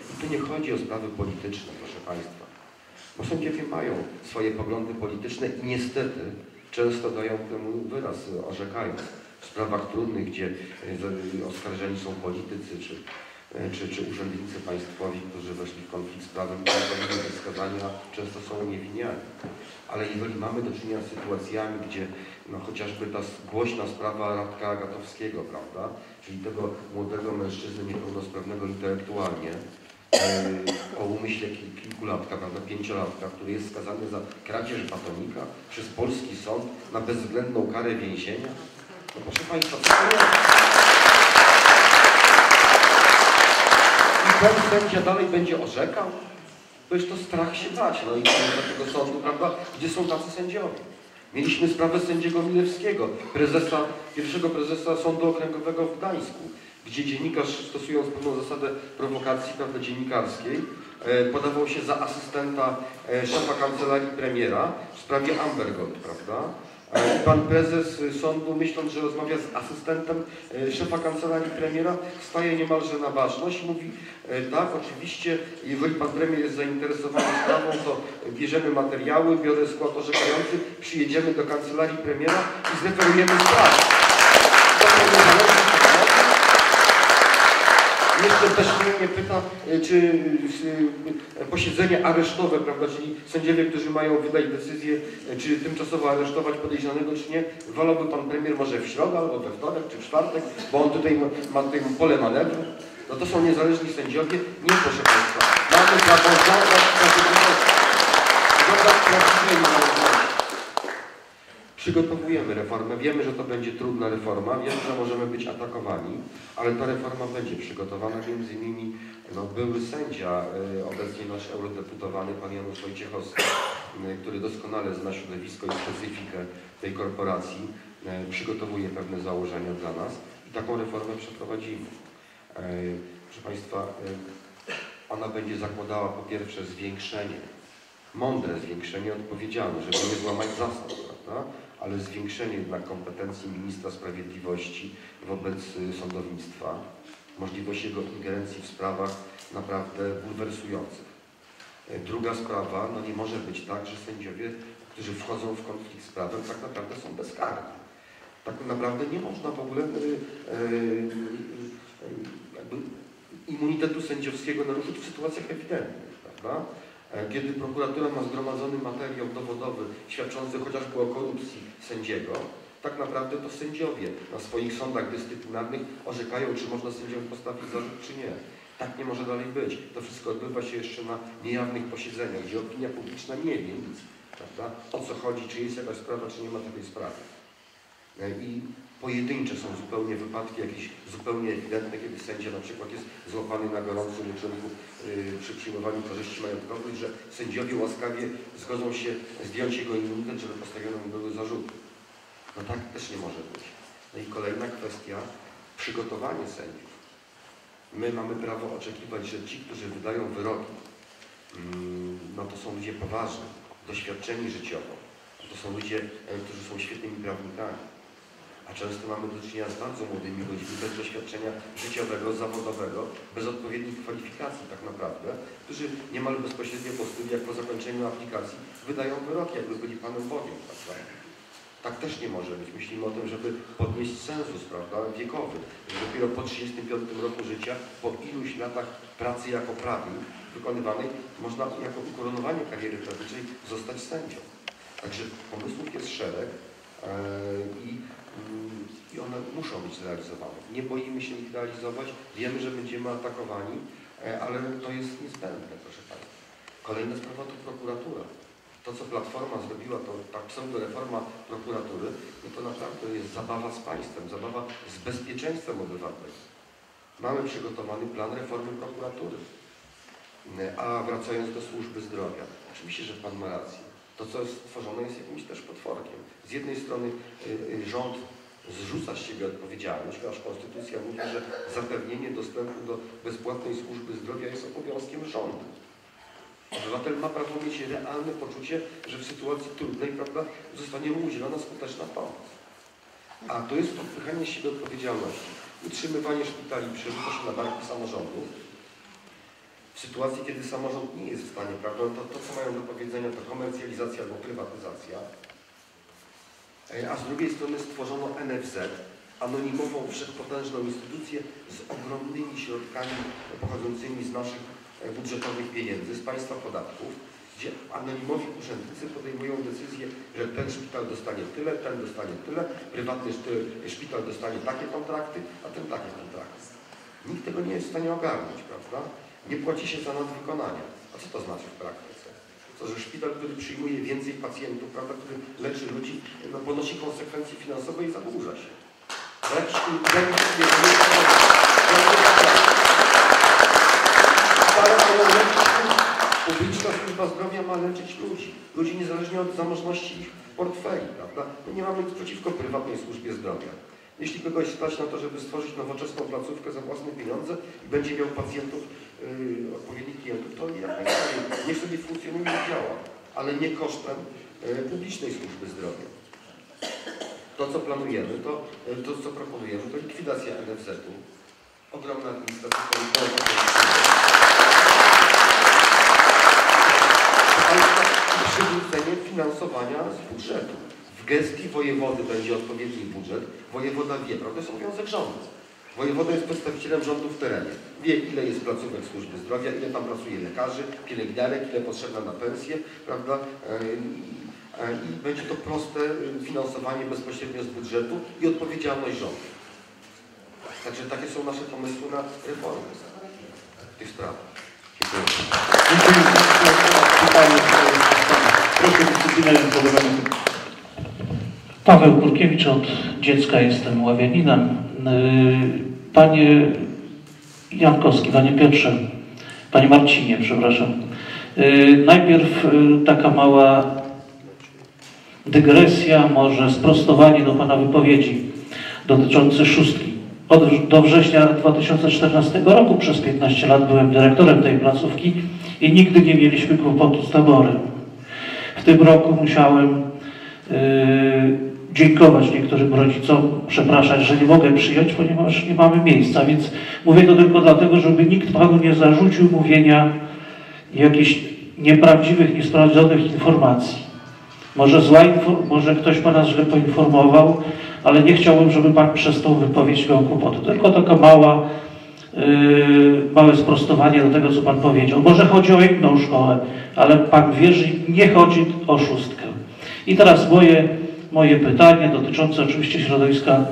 I tu nie chodzi o sprawy polityczne, proszę państwa. Bo sędziowie mają swoje poglądy polityczne i niestety często dają temu wyraz, orzekając w sprawach trudnych, gdzie e, oskarżeni są politycy czy, e, czy, czy urzędnicy państwowi, którzy weszli w konflikt z prawem, często są uniewinniani. Ale jeżeli mamy do czynienia z sytuacjami, gdzie no, chociażby ta głośna sprawa Radka Agatowskiego, prawda, czyli tego młodego mężczyzny niepełnosprawnego intelektualnie, o umyśle kil- kilkulatka, prawda, pięciolatka, który jest skazany za kradzież batonika przez polski sąd na bezwzględną karę więzienia. No proszę Państwa? I ten sędzia dalej będzie orzekał? To jest to strach się bać, no i do tego sądu, prawda, gdzie są tacy sędziowie. Mieliśmy sprawę sędziego Milewskiego, prezesa, pierwszego prezesa Sądu Okręgowego w Gdańsku, gdzie dziennikarz, stosując pewną zasadę prowokacji prawda, dziennikarskiej, e, podawał się za asystenta e, szefa kancelarii premiera w sprawie Amber Gold, prawda? E, Pan prezes sądu, myśląc, że rozmawia z asystentem szefa kancelarii premiera, staje niemalże na ważność i mówi, tak, oczywiście, jeżeli pan premier jest zainteresowany sprawą, to bierzemy materiały, biorę skład orzekający, przyjedziemy do kancelarii premiera i zreferujemy sprawę. To są niezależne podmioty. Jeszcze też mnie pyta, e, czy e, posiedzenie aresztowe, prawda, czyli sędziowie, którzy mają wydać decyzję, e, czy tymczasowo aresztować podejrzanego, czy nie, wolałby pan premier może w środę, albo we wtorek, czy w czwartek, bo on tutaj ma, tutaj pole manewru. No to są niezależni sędziowie. Nie, proszę państwa. Mamy prawo żądać sprawiedliwości. Żądać prawdziwej. Przygotowujemy reformę. Wiemy, że to będzie trudna reforma. Wiemy, że możemy być atakowani, ale ta reforma będzie przygotowana. Między innymi no, były sędzia, y, obecnie nasz eurodeputowany, pan Janusz Wojciechowski, y, który doskonale zna środowisko i specyfikę tej korporacji, y, przygotowuje pewne założenia dla nas i taką reformę przeprowadzimy. Proszę Państwa, ona będzie zakładała po pierwsze zwiększenie mądre zwiększenie odpowiedzialne, żeby nie złamać zasad, prawda? Ale zwiększenie jednak kompetencji ministra sprawiedliwości wobec y, sądownictwa, możliwość jego ingerencji w sprawach naprawdę bulwersujących. Y, Druga sprawa, no nie może być tak, że sędziowie, którzy wchodzą w konflikt z prawem, tak naprawdę są bezkarni. Tak naprawdę nie można w ogóle y, y, jakby immunitetu sędziowskiego naruszyć w sytuacjach ewidentnych, prawda? E, Kiedy prokuratura ma zgromadzony materiał dowodowy świadczący chociażby o korupcji sędziego, tak naprawdę to sędziowie na swoich sądach dyscyplinarnych orzekają, czy można sędziowi postawić zarzut, czy nie. Tak nie może dalej być. To wszystko odbywa się jeszcze na niejawnych posiedzeniach, gdzie opinia publiczna nie wie nic, prawda? O co chodzi, czy jest jakaś sprawa, czy nie ma takiej sprawy. E, I pojedyncze są zupełnie wypadki, jakieś zupełnie ewidentne, kiedy sędzia na przykład jest złapany na gorącym uczynku przy przyjmowaniu korzyści majątkowych, że sędziowie łaskawie zgodzą się zdjąć jego immunitet, żeby postawione mu były zarzuty. No tak też nie może być. No i kolejna kwestia, przygotowanie sędziów. My mamy prawo oczekiwać, że ci, którzy wydają wyroki, mm, no to są ludzie poważni, doświadczeni życiowo. To są ludzie, e, którzy są świetnymi prawnikami. A często mamy do czynienia z bardzo młodymi ludźmi bez doświadczenia życiowego, zawodowego, bez odpowiednich kwalifikacji tak naprawdę, którzy niemal bezpośrednio po studiach, po zakończeniu aplikacji wydają wyroki, jakby byli Panem Bogiem. Prawda? Tak też nie może być. Myślimy o tym, żeby podnieść cenzus prawda, wiekowy, dopiero po 35 roku życia, po iluś latach pracy jako prawnik wykonywanej, można jako ukoronowanie kariery prawniczej zostać sędzią. Także pomysłów jest szereg i, mm, i one muszą być zrealizowane. Nie boimy się ich realizować, wiemy, że będziemy atakowani, e, ale to jest niezbędne, proszę Państwa. Kolejna sprawa to prokuratura. To, co Platforma zrobiła, to ta pseudoreforma prokuratury, no to naprawdę jest zabawa z państwem, zabawa z bezpieczeństwem obywateli. Mamy przygotowany plan reformy prokuratury. A wracając do służby zdrowia, oczywiście, że Pan ma rację. To, co jest stworzone, jest jakimś też potworkiem. Z jednej strony y, y, rząd zrzuca z siebie odpowiedzialność, ponieważ Konstytucja mówi, że zapewnienie dostępu do bezpłatnej służby zdrowia jest obowiązkiem rządu. Obywatel ma prawo mieć realne poczucie, że w sytuacji trudnej prawda, zostanie mu udzielona skuteczna pomoc. A to jest odpychanie z siebie odpowiedzialności. Utrzymywanie szpitali przerzuca się na barki samorządów. W sytuacji, kiedy samorząd nie jest w stanie, prawda, to, to co mają do powiedzenia to komercjalizacja albo prywatyzacja. E, A z drugiej strony stworzono NFZ, anonimową, wszechpotężną instytucję z ogromnymi środkami pochodzącymi z naszych e, budżetowych pieniędzy, z państwa podatków, gdzie anonimowi urzędnicy podejmują decyzję, że ten szpital dostanie tyle, ten dostanie tyle, prywatny szty- szpital dostanie takie kontrakty, a ten takie kontrakty. Nikt tego nie jest w stanie ogarnąć, prawda? Nie płaci się za nadwykonania. A co to znaczy w praktyce? To, że szpital, który przyjmuje więcej pacjentów, prawda, który leczy ludzi, no, ponosi konsekwencje finansowe i zadłuża się. Lecz, Publiczna służba zdrowia ma leczyć ludzi. Ludzi niezależnie od zamożności ich portfeli, prawda? My nie mamy nic przeciwko prywatnej służbie zdrowia. Jeśli kogoś stać na to, żeby stworzyć nowoczesną placówkę za własne pieniądze i będzie miał pacjentów, yy, odpowiednich klientów, to jak najbardziej. Niech sobie funkcjonuje i działa, ale nie kosztem yy, publicznej służby zdrowia. To, co planujemy, to, yy, to co proponujemy, to likwidacja NFZ-u, ogromna administracja przywrócenie finansowania z budżetu. W gestii wojewody będzie odpowiedni budżet. Wojewoda wie, prawda? To jest obowiązek rządu. Wojewoda jest przedstawicielem rządu w terenie. Wie, ile jest placówek służby zdrowia, ile tam pracuje lekarzy, pielęgniarek, ile potrzebna na pensję, prawda? E, e, I będzie to proste e, finansowanie bezpośrednio z budżetu i odpowiedzialność rządu. Także takie są nasze pomysły na reformy w tych zadawania Paweł Kurkiewicz, od dziecka jestem ławianinem. Panie Jankowski, Panie Piotrze, Panie Marcinie, przepraszam. Yy, Najpierw yy, taka mała dygresja, może sprostowanie do Pana wypowiedzi dotyczące szóstki. Od, do września 2014 roku przez 15 lat byłem dyrektorem tej placówki i nigdy nie mieliśmy kłopotu z taborem. W tym roku musiałem yy, dziękować niektórym rodzicom, przepraszać, że nie mogę przyjąć, ponieważ nie mamy miejsca, więc mówię to tylko dlatego, żeby nikt Panu nie zarzucił mówienia jakichś nieprawdziwych, niesprawdzonych informacji. Może, zła może ktoś Pana źle poinformował, ale nie chciałbym, żeby Pan przez tą wypowiedź miał kłopoty. Tylko taka mała, yy, małe sprostowanie do tego, co Pan powiedział. Może chodzi o inną szkołę, ale Pan wie, że nie chodzi o szóstkę. I teraz moje, moje pytanie dotyczące oczywiście środowiska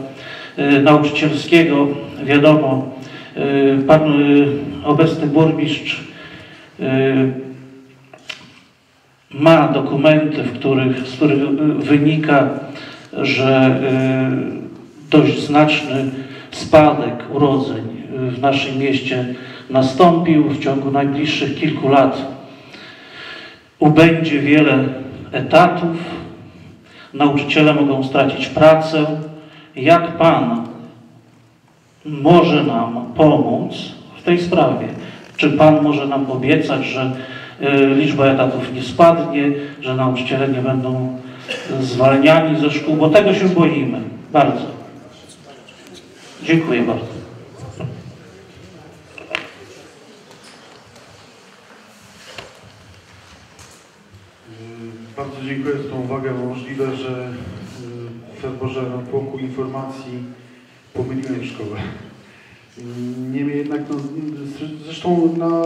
y, nauczycielskiego. Wiadomo, y, Pan y, obecny burmistrz ma dokumenty, w których, z których wynika, że dość znaczny spadek urodzeń w naszym mieście nastąpił w ciągu najbliższych kilku lat. Ubędzie wiele etatów, nauczyciele mogą stracić pracę jak Pan może nam pomóc w tej sprawie? Czy Pan może nam obiecać, że y, liczba etatów nie spadnie, że nauczyciele nie będą zwalniani ze szkół, bo tego się boimy bardzo. Dziękuję bardzo. Y, Bardzo dziękuję za tą uwagę. bo Możliwe, że y, w ferworze natłoku informacji pomyliłem szkołę. Niemniej jednak, no, zresztą na,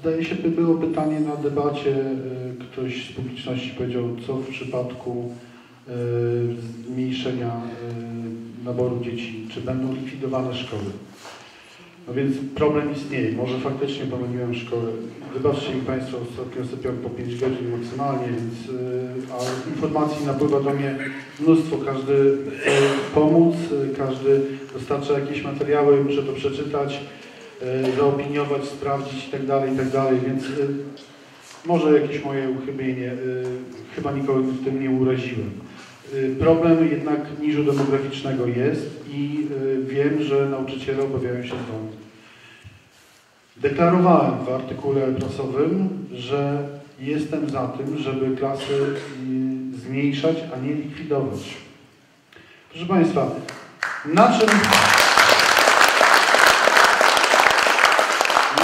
zdaje się, by było pytanie na debacie, y, ktoś z publiczności powiedział, co w przypadku y, zmniejszenia naboru dzieci, czy będą likwidowane szkoły. No więc problem istnieje. Może faktycznie pomyliłem szkołę. Wybaczcie mi Państwo, ostatnio sypiam po 5 godzin maksymalnie, więc yy, a informacji napływa do mnie mnóstwo. Każdy chce pomóc, yy, każdy dostarcza jakieś materiały, muszę to przeczytać, zaopiniować, sprawdzić itd., itd., więc yy, może jakieś moje uchybienie. Chyba nikogo w tym nie uraziłem. Problem jednak niżu demograficznego jest i y, wiem, że nauczyciele obawiają się z domu. Deklarowałem w artykule prasowym, że jestem za tym, żeby klasy y, zmniejszać, a nie likwidować. Proszę Państwa, na czym,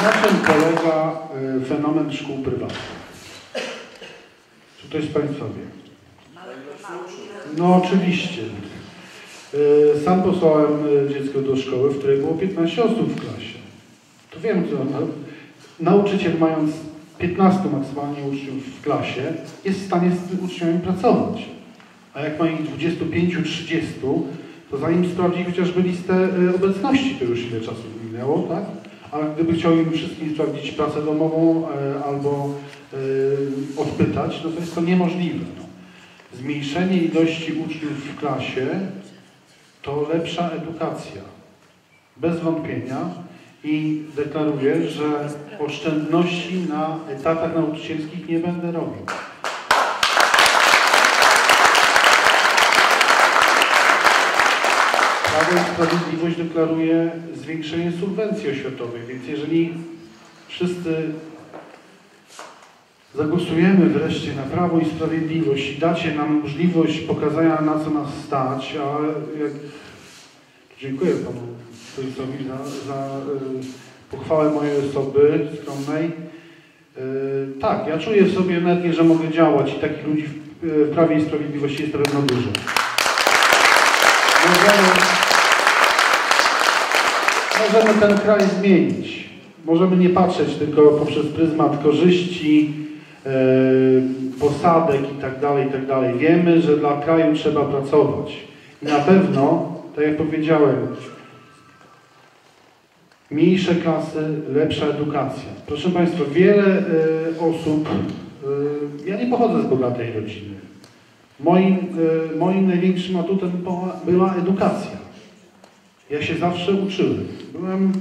na czym polega y, fenomen szkół prywatnych? Czy ktoś z Państwa wie? No oczywiście. E, Sam posłałem e, dziecko do szkoły, w której było 15 osób w klasie. To wiem, co no, nauczyciel mając 15 maksymalnie uczniów w klasie jest w stanie z tymi uczniami pracować. A jak ma ich 25-30, to zanim sprawdzi chociażby listę e, obecności, to już ile czasu minęło, tak? A gdyby chciał im wszystkim sprawdzić pracę domową albo odpytać, no to jest to niemożliwe. No. Zmniejszenie ilości uczniów w klasie to lepsza edukacja. Bez wątpienia. I deklaruję, że oszczędności na etatach nauczycielskich nie będę robił. Prawo i Sprawiedliwość deklaruje zwiększenie subwencji oświatowej, więc jeżeli wszyscy zagłosujemy wreszcie na Prawo i Sprawiedliwość i dacie nam możliwość pokazania na co nas stać, a jak... dziękuję Panu Prezesowi za, za y, pochwałę mojej osoby skromnej. Y, tak, ja czuję w sobie energię, że mogę działać i takich ludzi w, y, w Prawie i Sprawiedliwości jest pewno dużo. Możemy, możemy ten kraj zmienić. Możemy nie patrzeć tylko poprzez pryzmat korzyści, e, posadek i tak dalej, i tak dalej. Wiemy, że dla kraju trzeba pracować. I na pewno, tak jak powiedziałem, mniejsze klasy, lepsza edukacja. Proszę Państwa, wiele e, osób, e, ja nie pochodzę z bogatej rodziny. Moim, e, moim największym atutem była edukacja. Ja się zawsze uczyłem. Byłem,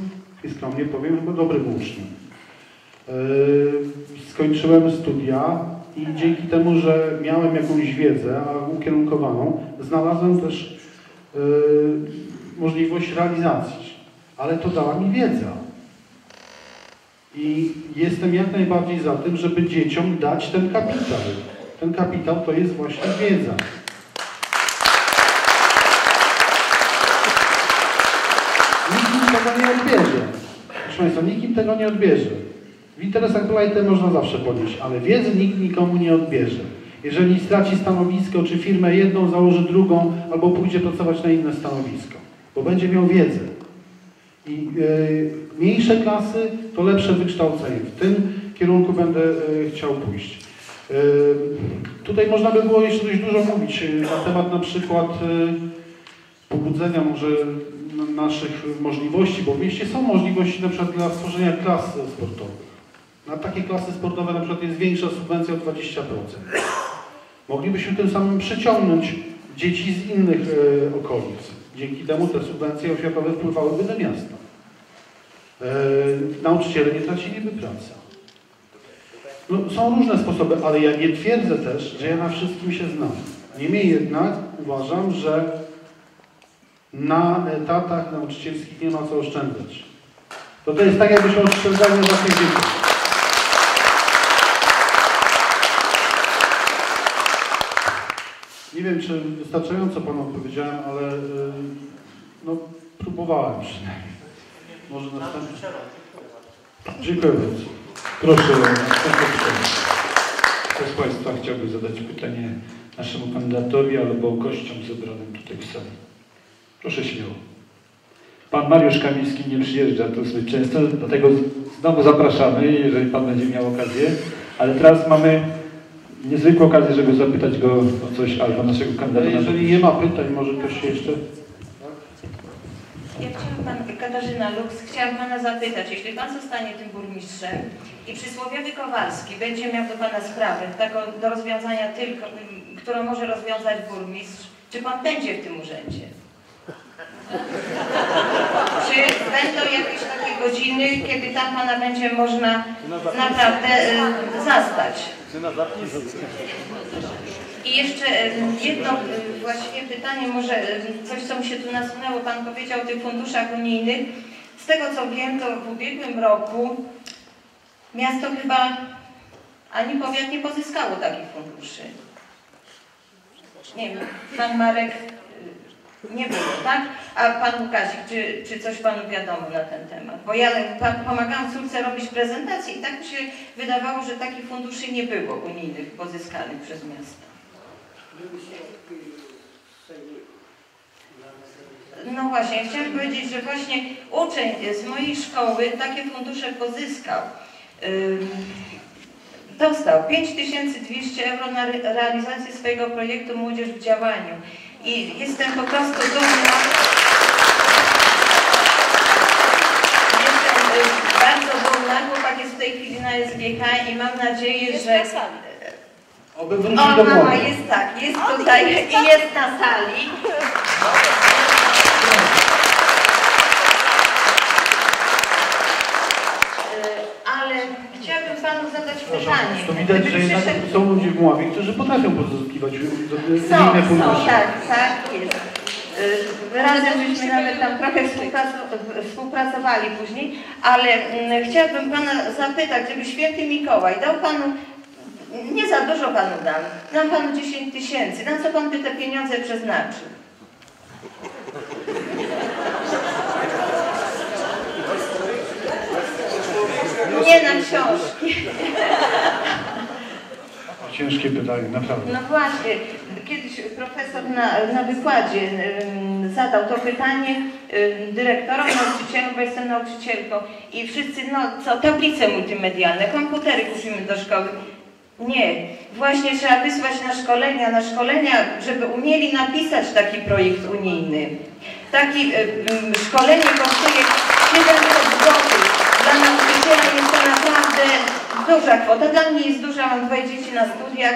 i skromnie powiem, chyba dobrym uczniem. Yy, skończyłem studia i dzięki temu, że miałem jakąś wiedzę, a ukierunkowaną, znalazłem też yy, możliwość realizacji. Ale to dała mi wiedza. I jestem jak najbardziej za tym, żeby dzieciom dać ten kapitał. Ten kapitał to jest właśnie wiedza. Nikt im tego nie odbierze. Proszę Państwa, nikt im tego nie odbierze. W interesach Blighter można zawsze podnieść, ale wiedzy nikt nikomu nie odbierze. Jeżeli straci stanowisko, czy firmę jedną, założy drugą, albo pójdzie pracować na inne stanowisko, bo będzie miał wiedzę. I yy, mniejsze klasy to lepsze wykształcenie. W tym kierunku będę yy, chciał pójść. Yy, tutaj można by było jeszcze dość dużo mówić na temat na przykład pobudzenia może naszych możliwości, bo w mieście są możliwości na przykład dla stworzenia klas sportowych. Na takie klasy sportowe na przykład jest większa subwencja o 20%. Moglibyśmy tym samym przyciągnąć dzieci z innych e, okolic. Dzięki temu te subwencje oświatowe wpływałyby do miasta. E, nauczyciele nie traciliby pracy. No, są różne sposoby, ale ja nie twierdzę też, że ja na wszystkim się znam. Niemniej jednak uważam, że Na etatach nauczycielskich nie ma co oszczędzać. To to jest tak, jakbyśmy oszczędzali własnych dzieciach. Nie wiem, czy wystarczająco Panu odpowiedziałem, ale y, no, próbowałem przynajmniej. Może następnie. Dziękuję bardzo. Proszę. Kto z Państwa chciałby zadać pytanie naszemu kandydatowi albo gościom zebranym tutaj w sali? Proszę śmiało. Pan Mariusz Kamiński nie przyjeżdża tu zbyt często, dlatego znowu zapraszamy, jeżeli Pan będzie miał okazję. Ale teraz mamy niezwykłą okazję, żeby zapytać go o coś albo naszego kandydata. jeżeli nie ma pytań, może ktoś się jeszcze... Ja chciałam pan, Katarzyna Lux, chciałam pana zapytać, jeśli pan zostanie tym burmistrzem i przysłowiowy Kowalski będzie miał do pana sprawę, taką do rozwiązania tylko, którą może rozwiązać burmistrz, czy pan będzie w tym urzędzie? Czy będą jakieś takie godziny, kiedy tam pana będzie można naprawdę y, zastać? I jeszcze e, jedno e, właściwie pytanie, może coś, co mi się tu nasunęło. Pan powiedział o tych funduszach unijnych. Z tego co wiem, to w ubiegłym roku miasto chyba ani powiat nie pozyskało takich funduszy. Nie wiem, pan Marek nie było, tak? A pan Łukasik, czy, czy coś panu wiadomo na ten temat? Bo ja pomagałam córce robić prezentację i tak mi się wydawało, że takich funduszy nie było unijnych pozyskanych przez miasto. No właśnie, chciałam powiedzieć, że właśnie uczeń z mojej szkoły takie fundusze pozyskał. Dostał 5200 euro na re- realizację swojego projektu Młodzież w działaniu. I jestem po prostu dumna. Jestem y, bardzo dumna. Chłopak jest w tej chwili na SGK i mam nadzieję, że Oby wrócił o, do mama jest tak, jest tutaj i jest na sali. E, Ale chciałabym panu zadać pytanie. To widać, że jednak przyszedł- są ludzie w Mławie, którzy potrafią pozyskiwać Są, są, fundusze. tak, tak jest. Y, Razem żeśmy nawet tam trochę współpracowali później, ale mm, chciałabym Pana zapytać, żeby święty Mikołaj dał Panu, nie za dużo Panu dam, dam Panu 10 tysięcy, na co Pan by te pieniądze przeznaczył? Nie na książki. Ciężkie pytanie, naprawdę. No właśnie, kiedyś profesor na, na wykładzie ym, zadał to pytanie ym, dyrektorom, nauczycielom, bo jestem nauczycielką i wszyscy, no co, tablice multimedialne, komputery kupimy do szkoły. Nie, właśnie trzeba wysłać na szkolenia, na szkolenia, żeby umieli napisać taki projekt unijny. Takie ym, szkolenie kosztuje 700 zł. Dla nauczyciela jest to naprawdę duża kwota. Dla mnie jest duża, mam dwoje dzieci na studiach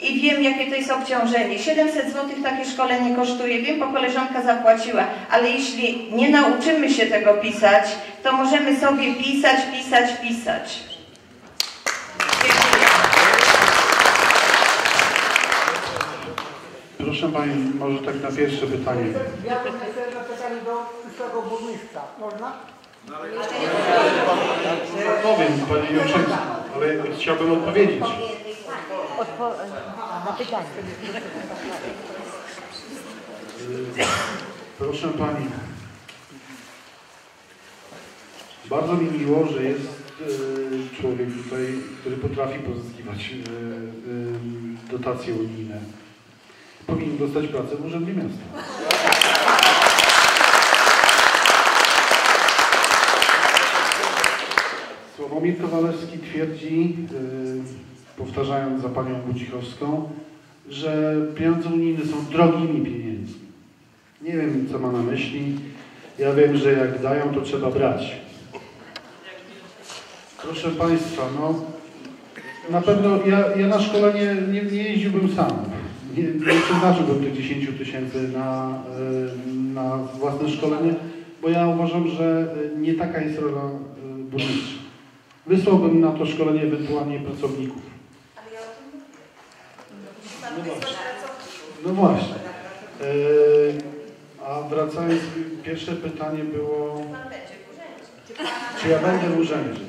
i wiem, jakie to jest obciążenie. 700 zł takie szkolenie kosztuje. Wiem, bo koleżanka zapłaciła, ale jeśli nie nauczymy się tego pisać, to możemy sobie pisać, pisać, pisać. Dziękuję. Proszę Pani, może tak na pierwsze pytanie. Ja bym jedno pytanie do przyszłego burmistrza. Można? Powiem Pani Jutrzyński, ale chciałbym odpowiedzieć. na pytanie. Proszę Pani, bardzo mi miło, że jest e, człowiek tutaj, który potrafi pozyskiwać e, e, dotacje unijne. Powinien dostać pracę w Urzędzie Miasta. Sławomir Kowalewski twierdzi, e, powtarzając za Panią Wójcikowską, że pieniądze unijne są drogimi pieniędzmi. Nie wiem, co ma na myśli. Ja wiem, że jak dają, to trzeba brać. Proszę Państwa, no na pewno ja, ja na szkolenie nie, nie jeździłbym sam. Nie, nie przeznaczyłbym tych 10 tysięcy na, y, na własne szkolenie, bo ja uważam, że y, nie taka jest rola y, burmistrza. Wysłałbym na to szkolenie ewentualnie pracowników. No właśnie. E, A wracając, pierwsze pytanie było, Pan będzie w urzędzie. czy ja będę w urzędzie.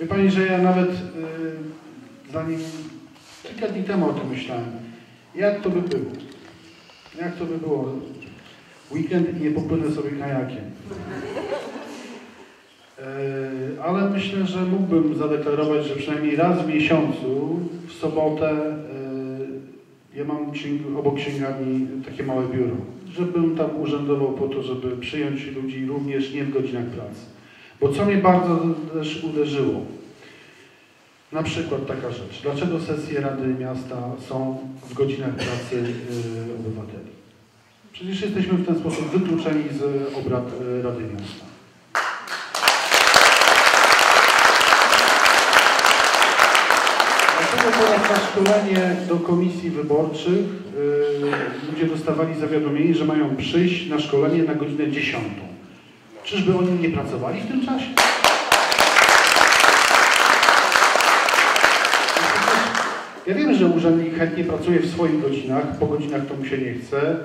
Wie Pani, że ja nawet y, zanim kilka dni temu o tym myślałem, jak to by było? Jak to by było? Weekend i nie popłynę sobie kajakiem. E, Ale myślę, że mógłbym zadeklarować, że przynajmniej raz w miesiącu, w sobotę, e, ja mam księg, obok księgarni takie małe biuro, żebym tam urzędował po to, żeby przyjąć ludzi również nie w godzinach pracy. Bo co mnie bardzo też uderzyło, na przykład taka rzecz, dlaczego sesje Rady Miasta są w godzinach pracy y, obywateli? Przecież jesteśmy w ten sposób wykluczeni z obrad Rady Miasta. Dlaczego teraz na szkolenie do komisji wyborczych y, ludzie dostawali zawiadomienie, że mają przyjść na szkolenie na godzinę 10? Czyżby oni nie pracowali w tym czasie? Ja wiem, że urzędnik chętnie pracuje w swoich godzinach, po godzinach to mu się nie chce,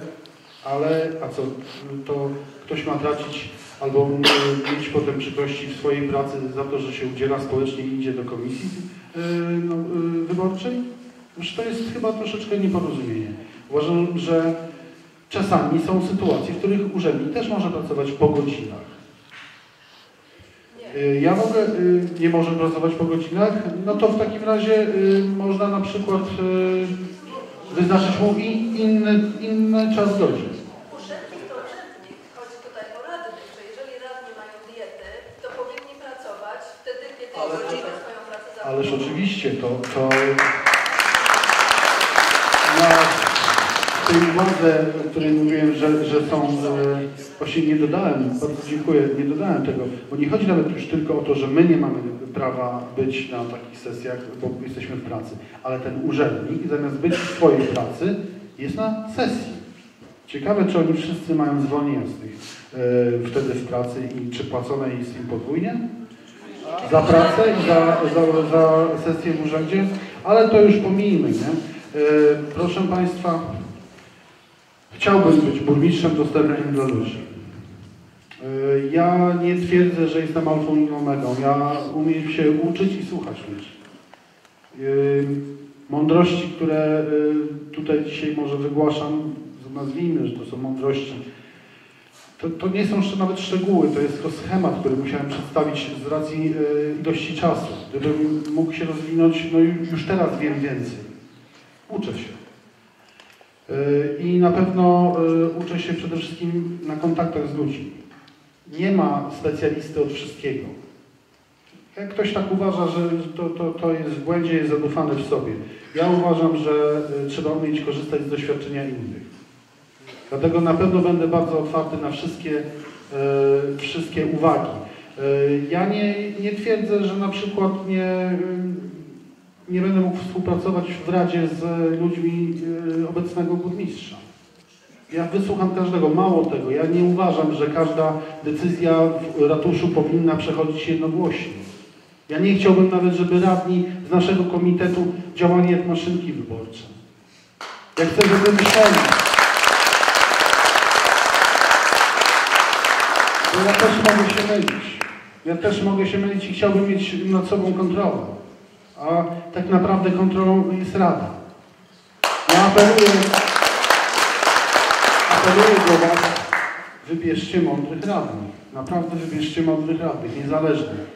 ale a co, to ktoś ma tracić albo mieć potem przykrości w swojej pracy za to, że się udziela społecznie i idzie do komisji no, y, wyborczej? Już to jest chyba troszeczkę nieporozumienie. Uważam, że czasami są sytuacje, w których urzędnik też może pracować po godzinach. Y, Ja mogę, y, nie może pracować po godzinach, no to w takim razie y, można na przykład y, wyznaczyć mu inny, inny czas godzin. Urzędnik to urzędnik. Chodzi tutaj o rady, że jeżeli radni mają diety, to powinni pracować wtedy, kiedy Ale- godziny swoją pracę zawołą. Ależ oczywiście, to, to na tej uwadze, o której mówiłem, że, że są, e, właśnie nie dodałem, bardzo dziękuję, nie dodałem tego, bo nie chodzi nawet już tylko o to, że my nie mamy prawa być na takich sesjach, bo jesteśmy w pracy, ale ten urzędnik zamiast być w swojej pracy jest na sesji. Ciekawe, czy oni wszyscy mają zwolnienia z tych e, wtedy w pracy i czy płacone jest im podwójnie? Za pracę i za, za, za sesję w urzędzie, ale to już pomijmy, nie? E, proszę Państwa, chciałbym być burmistrzem dostępnym dla ludzi. E, ja nie twierdzę, że jestem alfą i omegą. Ja umiem się uczyć i słuchać ludzi. E, mądrości, które tutaj dzisiaj może wygłaszam, nazwijmy, że to są mądrości to, to nie są jeszcze nawet szczegóły, to jest tylko schemat, który musiałem przedstawić z racji e, ilości czasu. Gdybym mógł się rozwinąć, no ju- już teraz wiem więcej. Uczę się. E, I na pewno e, uczę się przede wszystkim na kontaktach z ludźmi. Nie ma specjalisty od wszystkiego. Jak ktoś tak uważa, że to, to, to jest w błędzie, jest zadufany w sobie. Ja uważam, że trzeba umieć korzystać z doświadczenia innych. Dlatego na pewno będę bardzo otwarty na wszystkie, e, wszystkie uwagi. E, ja nie, nie twierdzę, że na przykład nie, nie będę mógł współpracować w Radzie z ludźmi e, obecnego burmistrza. Ja wysłucham każdego. Mało tego, ja nie uważam, że każda decyzja w ratuszu powinna przechodzić jednogłośnie. Ja nie chciałbym nawet, żeby radni z naszego komitetu działali jak maszynki wyborcze. Ja chcę, żeby myśleli. Ja też mogę się mylić. Ja też mogę się mylić i chciałbym mieć nad sobą kontrolę. A tak naprawdę kontrolą jest Rada. Ja apeluję, apeluję do Was, wybierzcie mądrych radnych. Naprawdę wybierzcie mądrych radnych, niezależnych.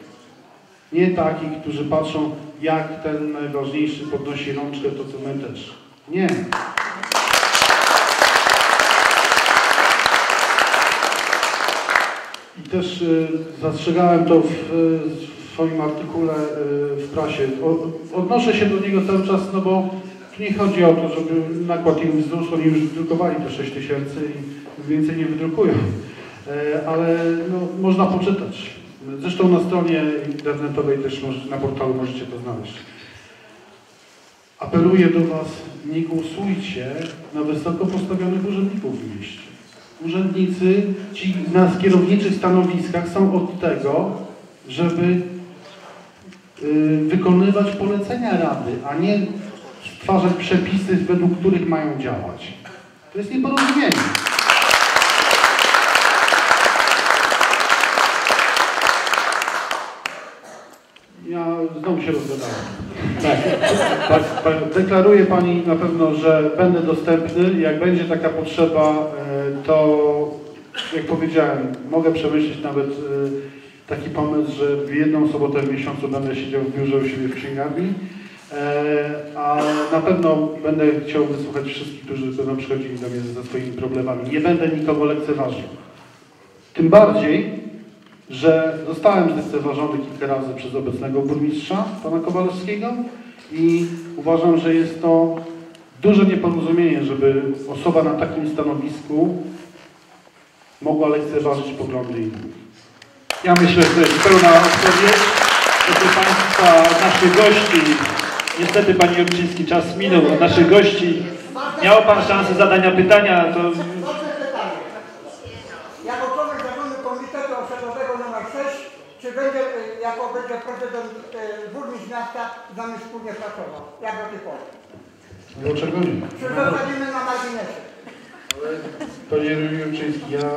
Nie takich, którzy patrzą, jak ten najważniejszy podnosi rączkę, to co my też. Nie. Też y, zastrzegałem to w, w swoim artykule y, w prasie. Odnoszę się do niego cały czas, no bo tu nie chodzi o to, żeby nakład im wzrósł, oni już wydrukowali te 6 tysięcy i więcej nie wydrukują. E, ale no, można poczytać. Zresztą na stronie internetowej też może, na portalu możecie to znaleźć. Apeluję do Was, nie głosujcie na wysoko postawionych urzędników w mieście. Urzędnicy, ci na kierowniczych stanowiskach są od tego, żeby y, wykonywać polecenia Rady, a nie stwarzać przepisy, według których mają działać. To jest nieporozumienie. Znowu się rozgadałem. Tak, tak, tak, deklaruje Pani na pewno, że będę dostępny. Jak będzie taka potrzeba, e, to jak powiedziałem, mogę przemyśleć nawet e, taki pomysł, że w jedną sobotę w miesiącu będę siedział w biurze u siebie w księgarni. E, A na pewno będę chciał wysłuchać wszystkich, którzy będą przychodzili do mnie ze swoimi problemami. Nie będę nikogo lekceważył. Tym bardziej, że zostałem zlekceważony kilka razy przez obecnego burmistrza, pana Kowalewskiego i uważam, że jest to duże nieporozumienie, żeby osoba na takim stanowisku mogła lekceważyć poglądy innych. Ja myślę, że to jest pełna odpowiedź. Proszę Państwa, naszych gości, niestety Panie Jurczyński, czas minął, naszych gości miał Pan szansę zadania pytania, to Proszę pytanie. Jako członek zarządu Komitetu Osiedlowego nr 6, czy będzie, jako będzie prezydent burmistrz miasta, z nami wspólnie pracował? Jak do tej pory? Dlaczego nie? Czy zostawimy na marginesie? Panie Jurczyński, ja,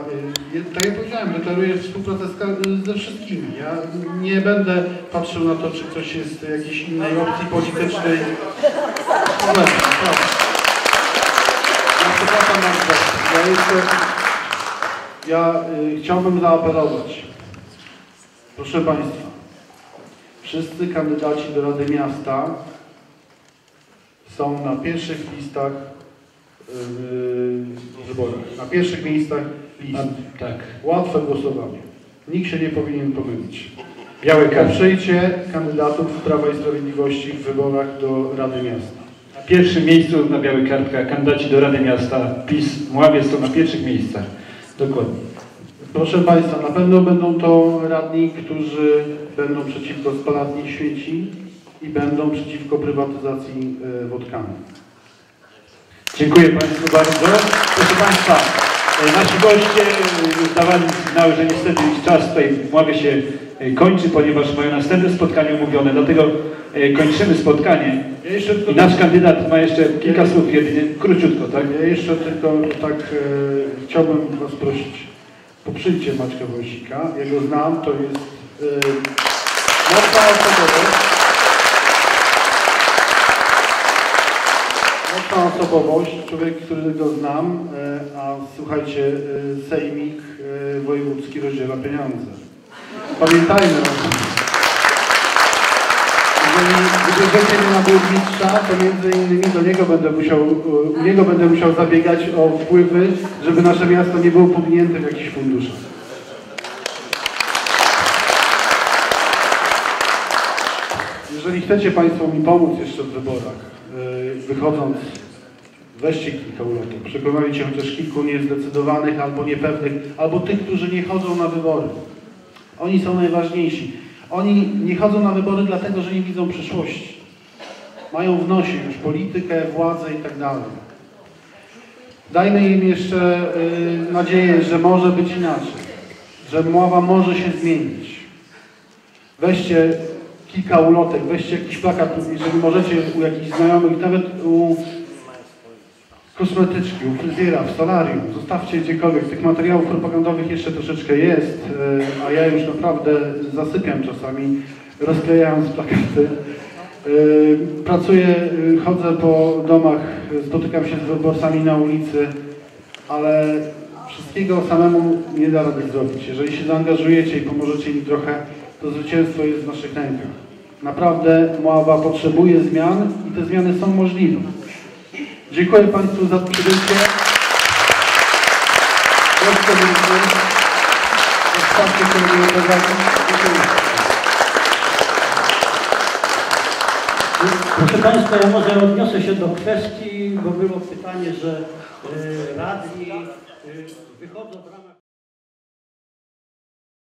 y, tak jak powiedziałem, deklaruję współpracę z, ka- ze wszystkimi. Ja nie będę patrzył na to, czy ktoś jest jakiejś innej opcji politycznej. Ja przepraszam bardzo. Ja jestem... Ja y, chciałbym zaapelować. Proszę Państwa, wszyscy kandydaci do Rady Miasta są na pierwszych listach yy, wyborach. Na pierwszych miejscach list. tak, Łatwe głosowanie. Nikt się nie powinien pomylić. białe. Poprzyjcie kandydatów Prawa i Sprawiedliwości w wyborach do Rady Miasta. Na pierwszym miejscu na białych kartkach kandydaci do Rady Miasta PiS Mławie są na pierwszych miejscach. Dokładnie. Proszę Państwa, na pewno będą to radni, którzy będą przeciwko spalarni śmieci i będą przeciwko prywatyzacji yy, wodkami. Dziękuję Państwu bardzo. Proszę Państwa, e, nasi goście e, dawali sygnały, że niestety już czas tutaj Mławie się e, kończy, ponieważ mają następne spotkanie umówione, dlatego e, kończymy spotkanie. Ja I nasz kandydat ma jeszcze kilka słów, jedynie króciutko, tak? ja jeszcze tylko tak e, chciałbym Was prosić. Poprzyjcie Maćka Wąsika. Ja go znam, to jest e, mocna osobowość. Mocna osobowość, człowiek, którego znam, e, a słuchajcie, e, Sejmik e, Wojewódzki rozdziela pieniądze. Pamiętajmy o tym. Wybierzecie mnie na burmistrza, to między innymi do niego będę musiał, niego będę musiał zabiegać o wpływy, żeby nasze miasto nie było pominięte w jakichś funduszach. Jeżeli chcecie Państwo mi pomóc jeszcze w wyborach, yy, wychodząc, weźcie kilka ulotek, przekonajcie chociaż kilku niezdecydowanych albo niepewnych, albo tych, którzy nie chodzą na wybory. Oni są najważniejsi. Oni nie chodzą na wybory dlatego, że nie widzą przyszłości. Mają w nosie już politykę, władzę i tak. Dajmy im jeszcze y, nadzieję, że może być inaczej. Że Mława może się zmienić. Weźcie kilka ulotek, weźcie jakiś plakat, jeżeli możecie u jakichś znajomych, nawet u kosmetyczki, u fryzjera, w solarium. Zostawcie gdziekolwiek. Tych materiałów propagandowych jeszcze troszeczkę jest, e, a ja już naprawdę zasypiam czasami, rozklejając plakaty. E, Pracuję, e, chodzę po domach, spotykam się z wyborcami na ulicy, ale wszystkiego samemu nie da rady zrobić. Jeżeli się zaangażujecie i pomożecie mi trochę, to zwycięstwo jest w naszych rękach. Naprawdę Mława potrzebuje zmian i te zmiany są możliwe. Dziękuję Państwu za przybycie. Proszę się mnie uwagi. Dziękuję. Proszę Państwa, ja może odniosę się do kwestii, bo było pytanie, że y, radni y, wychodzą w ramach